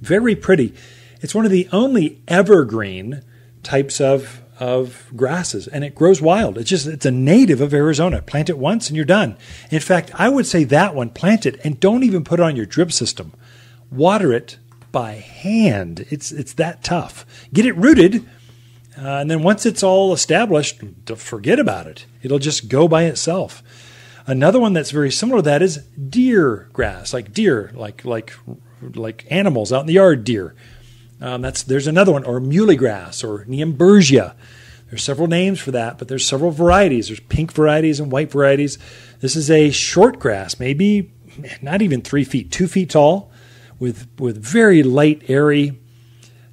Very pretty. It's one of the only evergreen types of of grasses and it grows wild. It's just it's a native of Arizona. Plant it once and you're done. In fact, I would say that one plant it and don't even put it on your drip system. Water it by hand. It's it's that tough. Get it rooted uh, and then once it's all established, forget about it. It'll just go by itself. Another one that's very similar to that is deer grass, like deer, like like like animals out in the yard, deer. Um, that's there's another one, or muley grass, or muhlenbergia. There's several names for that, but there's several varieties. There's pink varieties and white varieties. This is a short grass, maybe not even three feet, two feet tall, with with very light, airy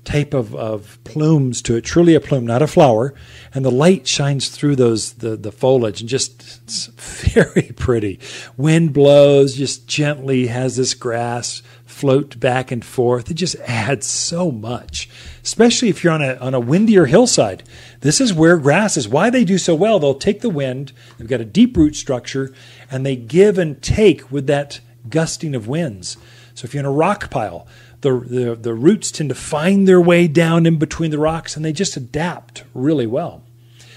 type of, of plumes to it, truly a plume, not a flower. And the light shines through those the, the foliage and just it's very pretty. Wind blows, just gently has this grass float back and forth. It just adds so much, especially if you're on a on a windier hillside. This is where grass is. Why they do so well? They'll take the wind. They've got a deep root structure, and they give and take with that gusting of winds. So if you're in a rock pile, the, the, the roots tend to find their way down in between the rocks and they just adapt really well.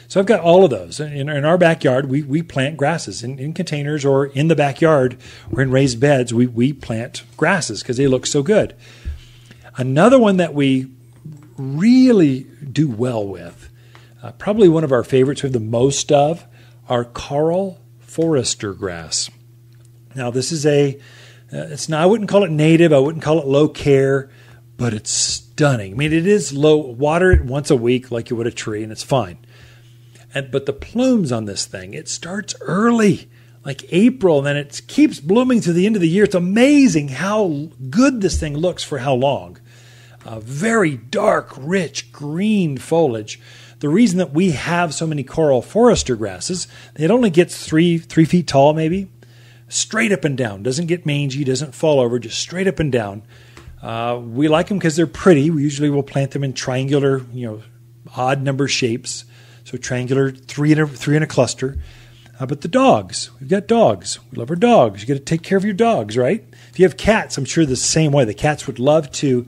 So I've got all of those. In, in our backyard, we, we plant grasses in, in containers or in the backyard or in raised beds. We, we plant grasses because they look so good. Another one that we really do well with, uh, probably one of our favorites we have the most of, are Karl Foerster grass. Now, this is a uh, it's not, I wouldn't call it native. I wouldn't call it low care, but it's stunning. I mean, it is low. Water it once a week like you would a tree, and it's fine. And but the plumes on this thing, it starts early, like April, and then it keeps blooming through the end of the year. It's amazing how good this thing looks for how long. Very dark, rich green foliage. The reason that we have so many Karl Foerster grasses, it only gets three three feet tall, maybe straight up and down. Doesn't get mangy, doesn't fall over, just straight up and down. Uh, we like them because they're pretty. We usually will plant them in triangular, you know, odd number shapes. So triangular, three in a three in a cluster. Uh, but the dogs, we've got dogs. We love our dogs. You got to take care of your dogs, right? If you have cats, I'm sure the same way. The cats would love to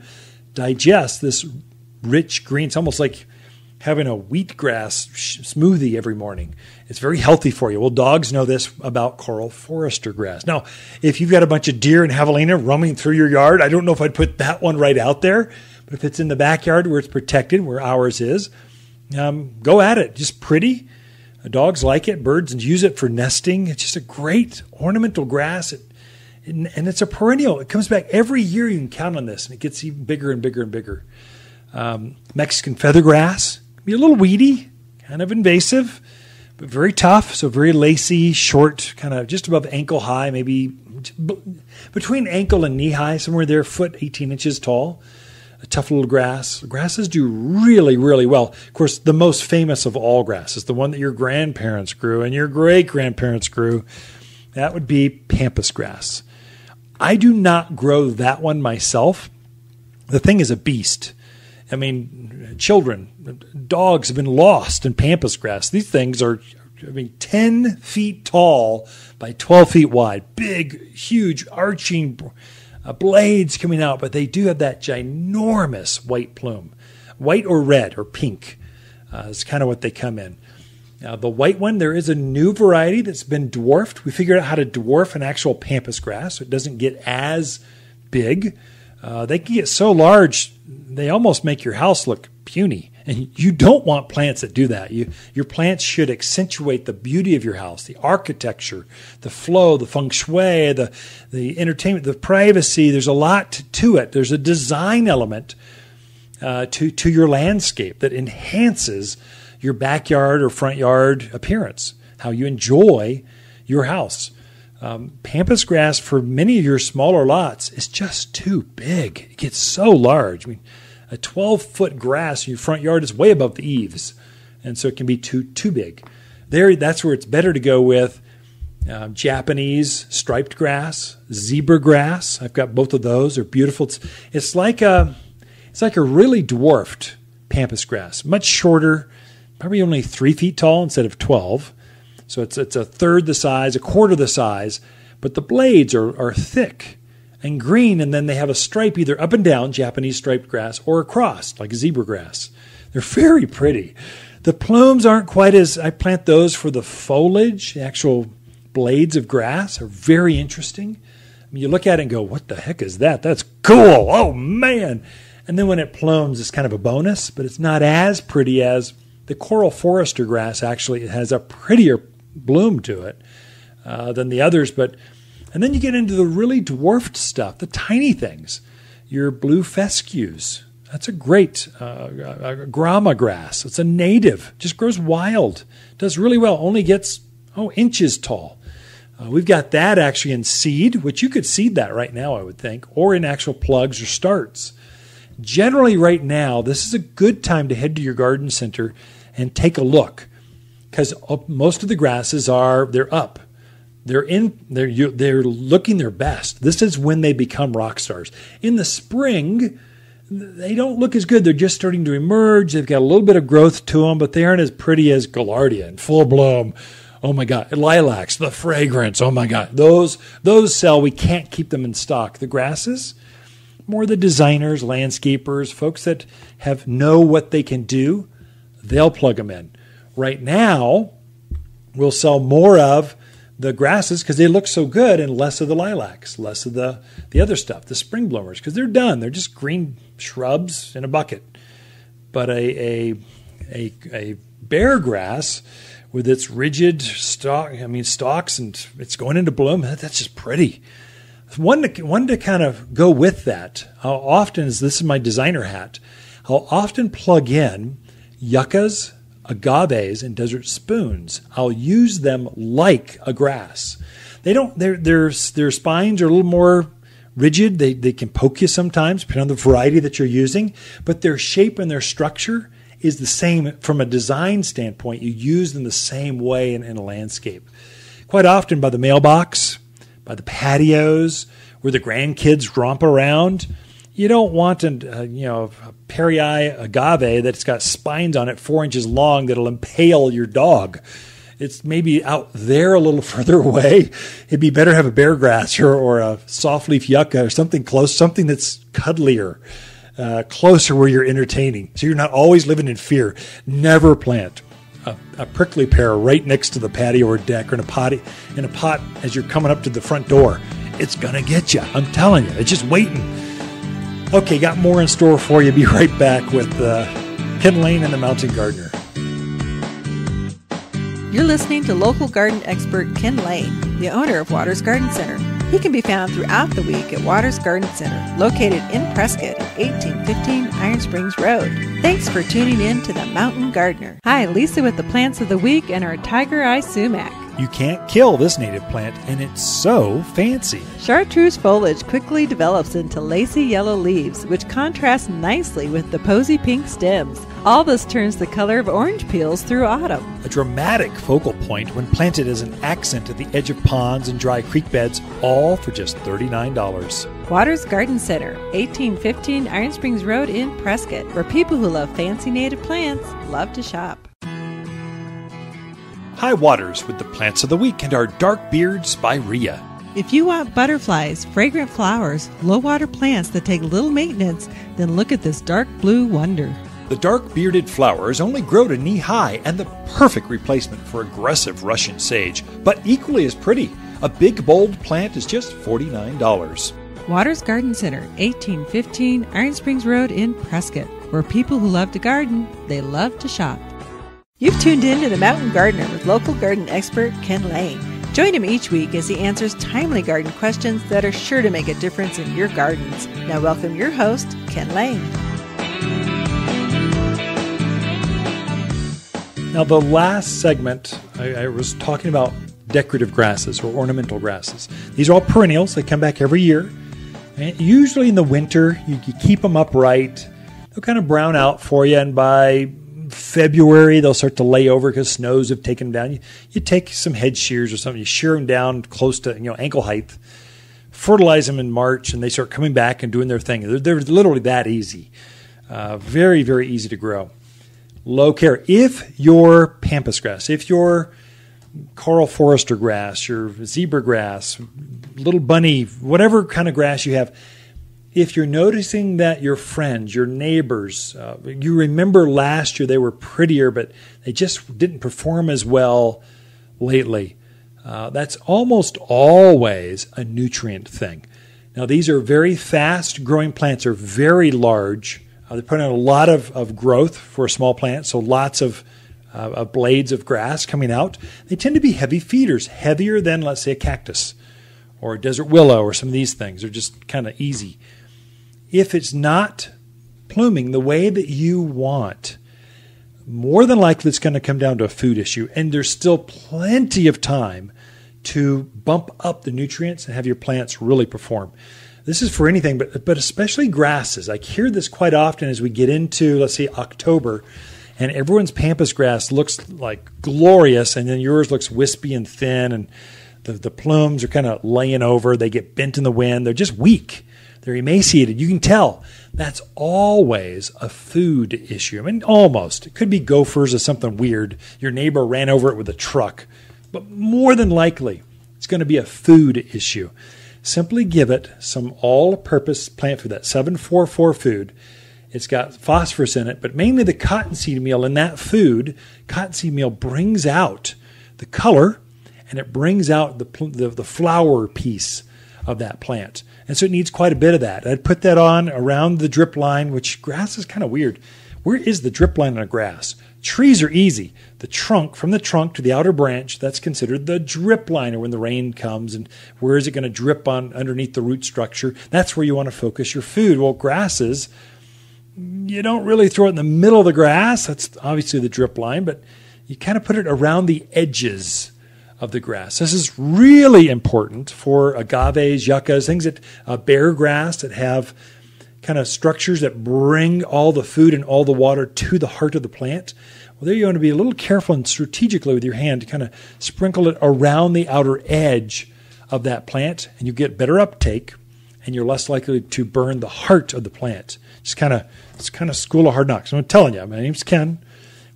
digest this rich green. It's almost like having a wheatgrass smoothie every morning. It's very healthy for you. Well, dogs know this about Karl Foerster grass. Now, if you've got a bunch of deer and javelina roaming through your yard, I don't know if I'd put that one right out there. But if it's in the backyard where it's protected, where ours is, um, go at it. Just pretty. Dogs like it. Birds use it for nesting. It's just a great ornamental grass. It, and it's a perennial. It comes back every year. You can count on this, and it gets even bigger and bigger and bigger. Um, Mexican feathergrass be a little weedy, kind of invasive, but very tough. So very lacy, short, kind of just above ankle high, maybe between ankle and knee high, somewhere there, foot 18 inches tall. Tough little grass. Grasses do really, really well. Of course, the most famous of all grasses, the one that your grandparents grew and your great grandparents grew, that would be pampas grass. I do not grow that one myself. The thing is a beast. I mean, children, dogs have been lost in pampas grass. These things are, I mean, 10 feet tall by 12 feet wide, big, huge, arching uh, blades coming out, but they do have that ginormous white plume. White or red or pink uh, is kind of what they come in. Now, the white one, there is a new variety that's been dwarfed. We figured out how to dwarf an actual pampas grass so it doesn't get as big. Uh, they can get so large they almost make your house look puny. And you don't want plants that do that. You, your plants should accentuate the beauty of your house, the architecture, the flow, the feng shui, the, the entertainment, the privacy. There's a lot to, it. There's a design element uh, to, to your landscape that enhances your backyard or front yard appearance, how you enjoy your house. Um, pampas grass for many of your smaller lots is just too big. It gets so large. I mean, a 12 foot grass in your front yard is way above the eaves, and so it can be too too big. There, that's where it's better to go with uh, Japanese striped grass, zebra grass. I've got both of those. They're beautiful. It's, it's like a it's like a really dwarfed pampas grass, much shorter, probably only three feet tall instead of 12 so it's, it's a third the size, a quarter the size, but the blades are, are thick and green, and then they have a stripe either up and down, Japanese striped grass, or across, like zebra grass. They're very pretty. The plumes aren't quite as, I plant those for the foliage, the actual blades of grass are very interesting. I mean, you look at it and go, what the heck is that? That's cool. Oh, man. And then when it plumes, it's kind of a bonus, but it's not as pretty as the Karl Foerster grass actually has a prettier bloom to it uh, than the others. But and then you get into the really dwarfed stuff, the tiny things. Your blue fescues. That's a great uh, grama grass. It's a native, just grows wild. Does really well. Only gets oh inches tall. Uh, we've got that actually in seed, which you could seed that right now, I would think, or in actual plugs or starts. generally, right now, this is a good time to head to your garden center and take a look because most of the grasses are they're up. They're in. They're they're looking their best. This is when they become rock stars. In the spring, they don't look as good. They're just starting to emerge. They've got a little bit of growth to them, but they aren't as pretty as Gaillardia in full bloom. Oh my God, lilacs, the fragrance. Oh my God, those those sell. We can't keep them in stock. The grasses, more the designers, landscapers, folks that have know what they can do. They'll plug them in. Right now, we'll sell more of the grasses because they look so good and less of the lilacs, less of the, the other stuff, the spring bloomers, because they're done. They're just green shrubs in a bucket. But a, a, a, a bare grass with its rigid stalk, I mean, stalks and it's going into bloom, that's just pretty. One to, one to kind of go with that, how often is this is my designer hat, I'll often plug in yuccas, agaves and desert spoons. I'll use them like a grass. They don't their their their spines are a little more rigid. They they can poke you sometimes, depending on the variety that you're using, but their shape and their structure is the same from a design standpoint. You use them the same way in, in a landscape. Quite often by the mailbox, by the patios, where the grandkids romp around you don't want a uh, you know a parryi agave that's got spines on it four inches long that'll impale your dog. It's maybe out there a little further away. It'd be better to have a bear grass or, or a soft leaf yucca or something close, something that's cuddlier, uh, closer where you're entertaining. So you're not always living in fear. Never plant a, a, prickly pear right next to the patio or deck or in a pot in a pot as you're coming up to the front door. It's gonna get you. I'm telling you. It's just waiting. Okay, got more in store for you. Be right back with uh, Ken Lane and the Mountain Gardener. You're listening to local garden expert Ken Lane, the owner of Watters Garden Center. He can be found throughout the week at Watters Garden Center, located in Prescott at 1815 Iron Springs Road. Thanks for tuning in to the Mountain Gardener. Hi, Lisa with the plants of the week and our Tiger Eye Sumac. You can't kill this native plant, and it's so fancy. Chartreuse foliage quickly develops into lacy yellow leaves, which contrast nicely with the posy pink stems. All this turns the color of orange peels through autumn. A dramatic focal point when planted as an accent at the edge of ponds and dry creek beds, all for just $39. Watters Garden Center, 1815 Iron Springs Road in Prescott, where people who love fancy native plants love to shop. High Watters with the plants of the week and our dark beard spirea. If you want butterflies, fragrant flowers, low water plants that take little maintenance, then look at this dark blue wonder. The dark bearded flowers only grow to knee high and the perfect replacement for aggressive Russian sage, but equally as pretty. A big, bold plant is just $49. Watters Garden Center, 1815 Iron Springs Road in Prescott, where people who love to garden, they love to shop. You've tuned in to The Mountain Gardener with local garden expert Ken Lane. Join him each week as he answers timely garden questions that are sure to make a difference in your gardens. Now, welcome your host, Ken Lane. Now, the last segment, I, I was talking about decorative grasses or ornamental grasses. These are all perennials, they come back every year. And usually in the winter, you, you keep them upright. They'll kind of brown out for you, and by February, they'll start to lay over because snows have taken them down. You, you, take some head shears or something, you shear them down close to you know ankle height, fertilize them in March, and they start coming back and doing their thing. They're, they're literally that easy. Uh, very, very easy to grow. Low care. If your pampas grass, if your Karl Foerster grass, your zebra grass, little bunny, whatever kind of grass you have, if you're noticing that your friends, your neighbors, uh, you remember last year they were prettier, but they just didn't perform as well lately, uh, that's almost always a nutrient thing. Now, these are very fast growing plants, are very large. Uh, they're putting out a lot of, of growth for a small plant, so lots of, uh, of blades of grass coming out. They tend to be heavy feeders, heavier than, let's say, a cactus or a desert willow or some of these things. They're just kind of easy if it's not pluming the way that you want, more than likely it's going to come down to a food issue. And there's still plenty of time to bump up the nutrients and have your plants really perform. This is for anything, but but especially grasses. I hear this quite often as we get into, let's say, October, and everyone's pampas grass looks like glorious, and then yours looks wispy and thin, and the, the plumes are kind of laying over. They get bent in the wind. They're just weak. They're emaciated. You can tell that's always a food issue. I mean, almost. It could be gophers or something weird. Your neighbor ran over it with a truck. But more than likely, it's going to be a food issue. Simply give it some all purpose plant food, that 744 food. It's got phosphorus in it, but mainly the cottonseed meal in that food. Cottonseed meal brings out the color and it brings out the, the, the flower piece of that plant. And so it needs quite a bit of that. I'd put that on around the drip line, which grass is kind of weird. Where is the drip line on a grass? Trees are easy. The trunk, from the trunk to the outer branch, that's considered the drip line, or when the rain comes, and where is it going to drip on underneath the root structure? That's where you want to focus your food. Well, grasses, you don't really throw it in the middle of the grass. That's obviously the drip line, but you kind of put it around the edges of the grass. This is really important for agaves, yuccas, things that uh, bear grass that have kind of structures that bring all the food and all the water to the heart of the plant. Well, there you want to be a little careful and strategically with your hand to kind of sprinkle it around the outer edge of that plant, and you get better uptake, and you're less likely to burn the heart of the plant. Just kind of, it's kind of school of hard knocks. I'm telling you, my name's Ken.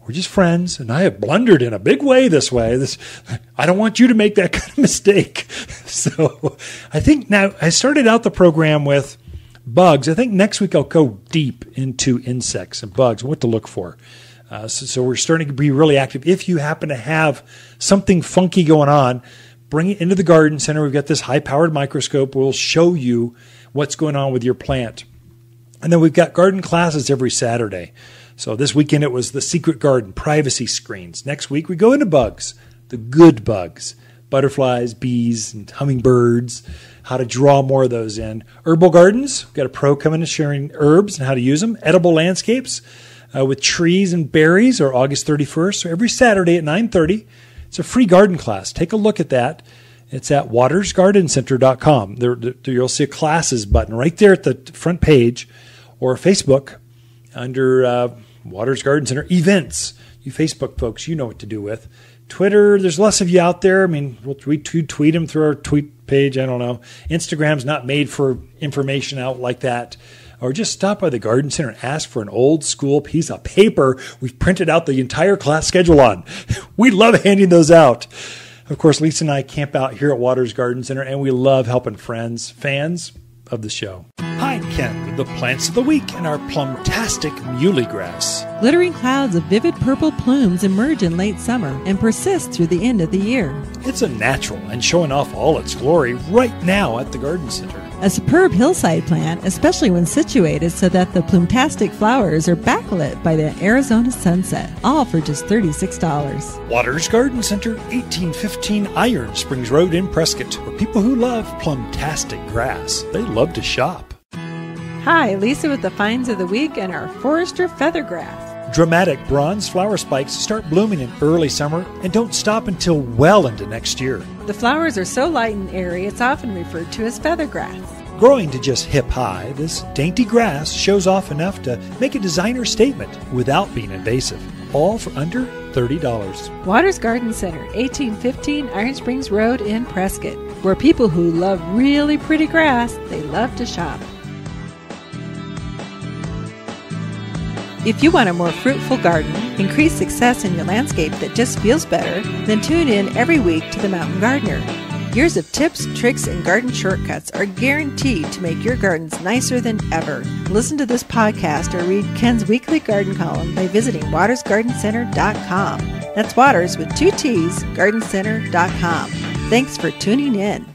We're just friends, and I have blundered in a big way this way. This, I don't want you to make that kind of mistake. So, I think now I started out the program with bugs. I think next week I'll go deep into insects and bugs, what to look for. Uh, so, so, we're starting to be really active. If you happen to have something funky going on, bring it into the garden center. We've got this high powered microscope. We'll show you what's going on with your plant. And then we've got garden classes every Saturday. So this weekend it was the secret garden, privacy screens. Next week we go into bugs, the good bugs, butterflies, bees, and hummingbirds, how to draw more of those in. Herbal gardens, we've got a pro coming and sharing herbs and how to use them. Edible landscapes uh, with trees and berries are August 31st. So every Saturday at 9.30, it's a free garden class. Take a look at that. It's at wattersgardencenter.com. There, there, you'll see a classes button right there at the front page or Facebook under uh, Watters Garden Center events. You Facebook folks, you know what to do with. Twitter, there's less of you out there. I mean, we'll tweet, tweet them through our tweet page. I don't know. Instagram's not made for information out like that. Or just stop by the garden center and ask for an old school piece of paper we've printed out the entire class schedule on. we love handing those out. Of course, Lisa and I camp out here at Watters Garden Center, and we love helping friends, fans of the show. Hi, Ken, with the plants of the week and our plumtastic muley grass. Glittering clouds of vivid purple plumes emerge in late summer and persist through the end of the year. It's a natural and showing off all its glory right now at the garden center. A superb hillside plant, especially when situated so that the plumtastic flowers are backlit by the Arizona sunset, all for just $36. Watters Garden Center, 1815 Iron Springs Road in Prescott, for people who love plumtastic grass, they love to shop. Hi, Lisa with the finds of the week and our Forester feathergrass. Dramatic bronze flower spikes start blooming in early summer and don't stop until well into next year. The flowers are so light and airy, it's often referred to as feather grass. Growing to just hip high, this dainty grass shows off enough to make a designer statement without being invasive, all for under $30. Watters Garden Center, 1815 Iron Springs Road in Prescott, where people who love really pretty grass, they love to shop. If you want a more fruitful garden, increased success in your landscape that just feels better, then tune in every week to The Mountain Gardener. Years of tips, tricks, and garden shortcuts are guaranteed to make your gardens nicer than ever. Listen to this podcast or read Ken's weekly garden column by visiting wattersgardencenter.com. That's Watters with two T's, gardencenter.com. Thanks for tuning in.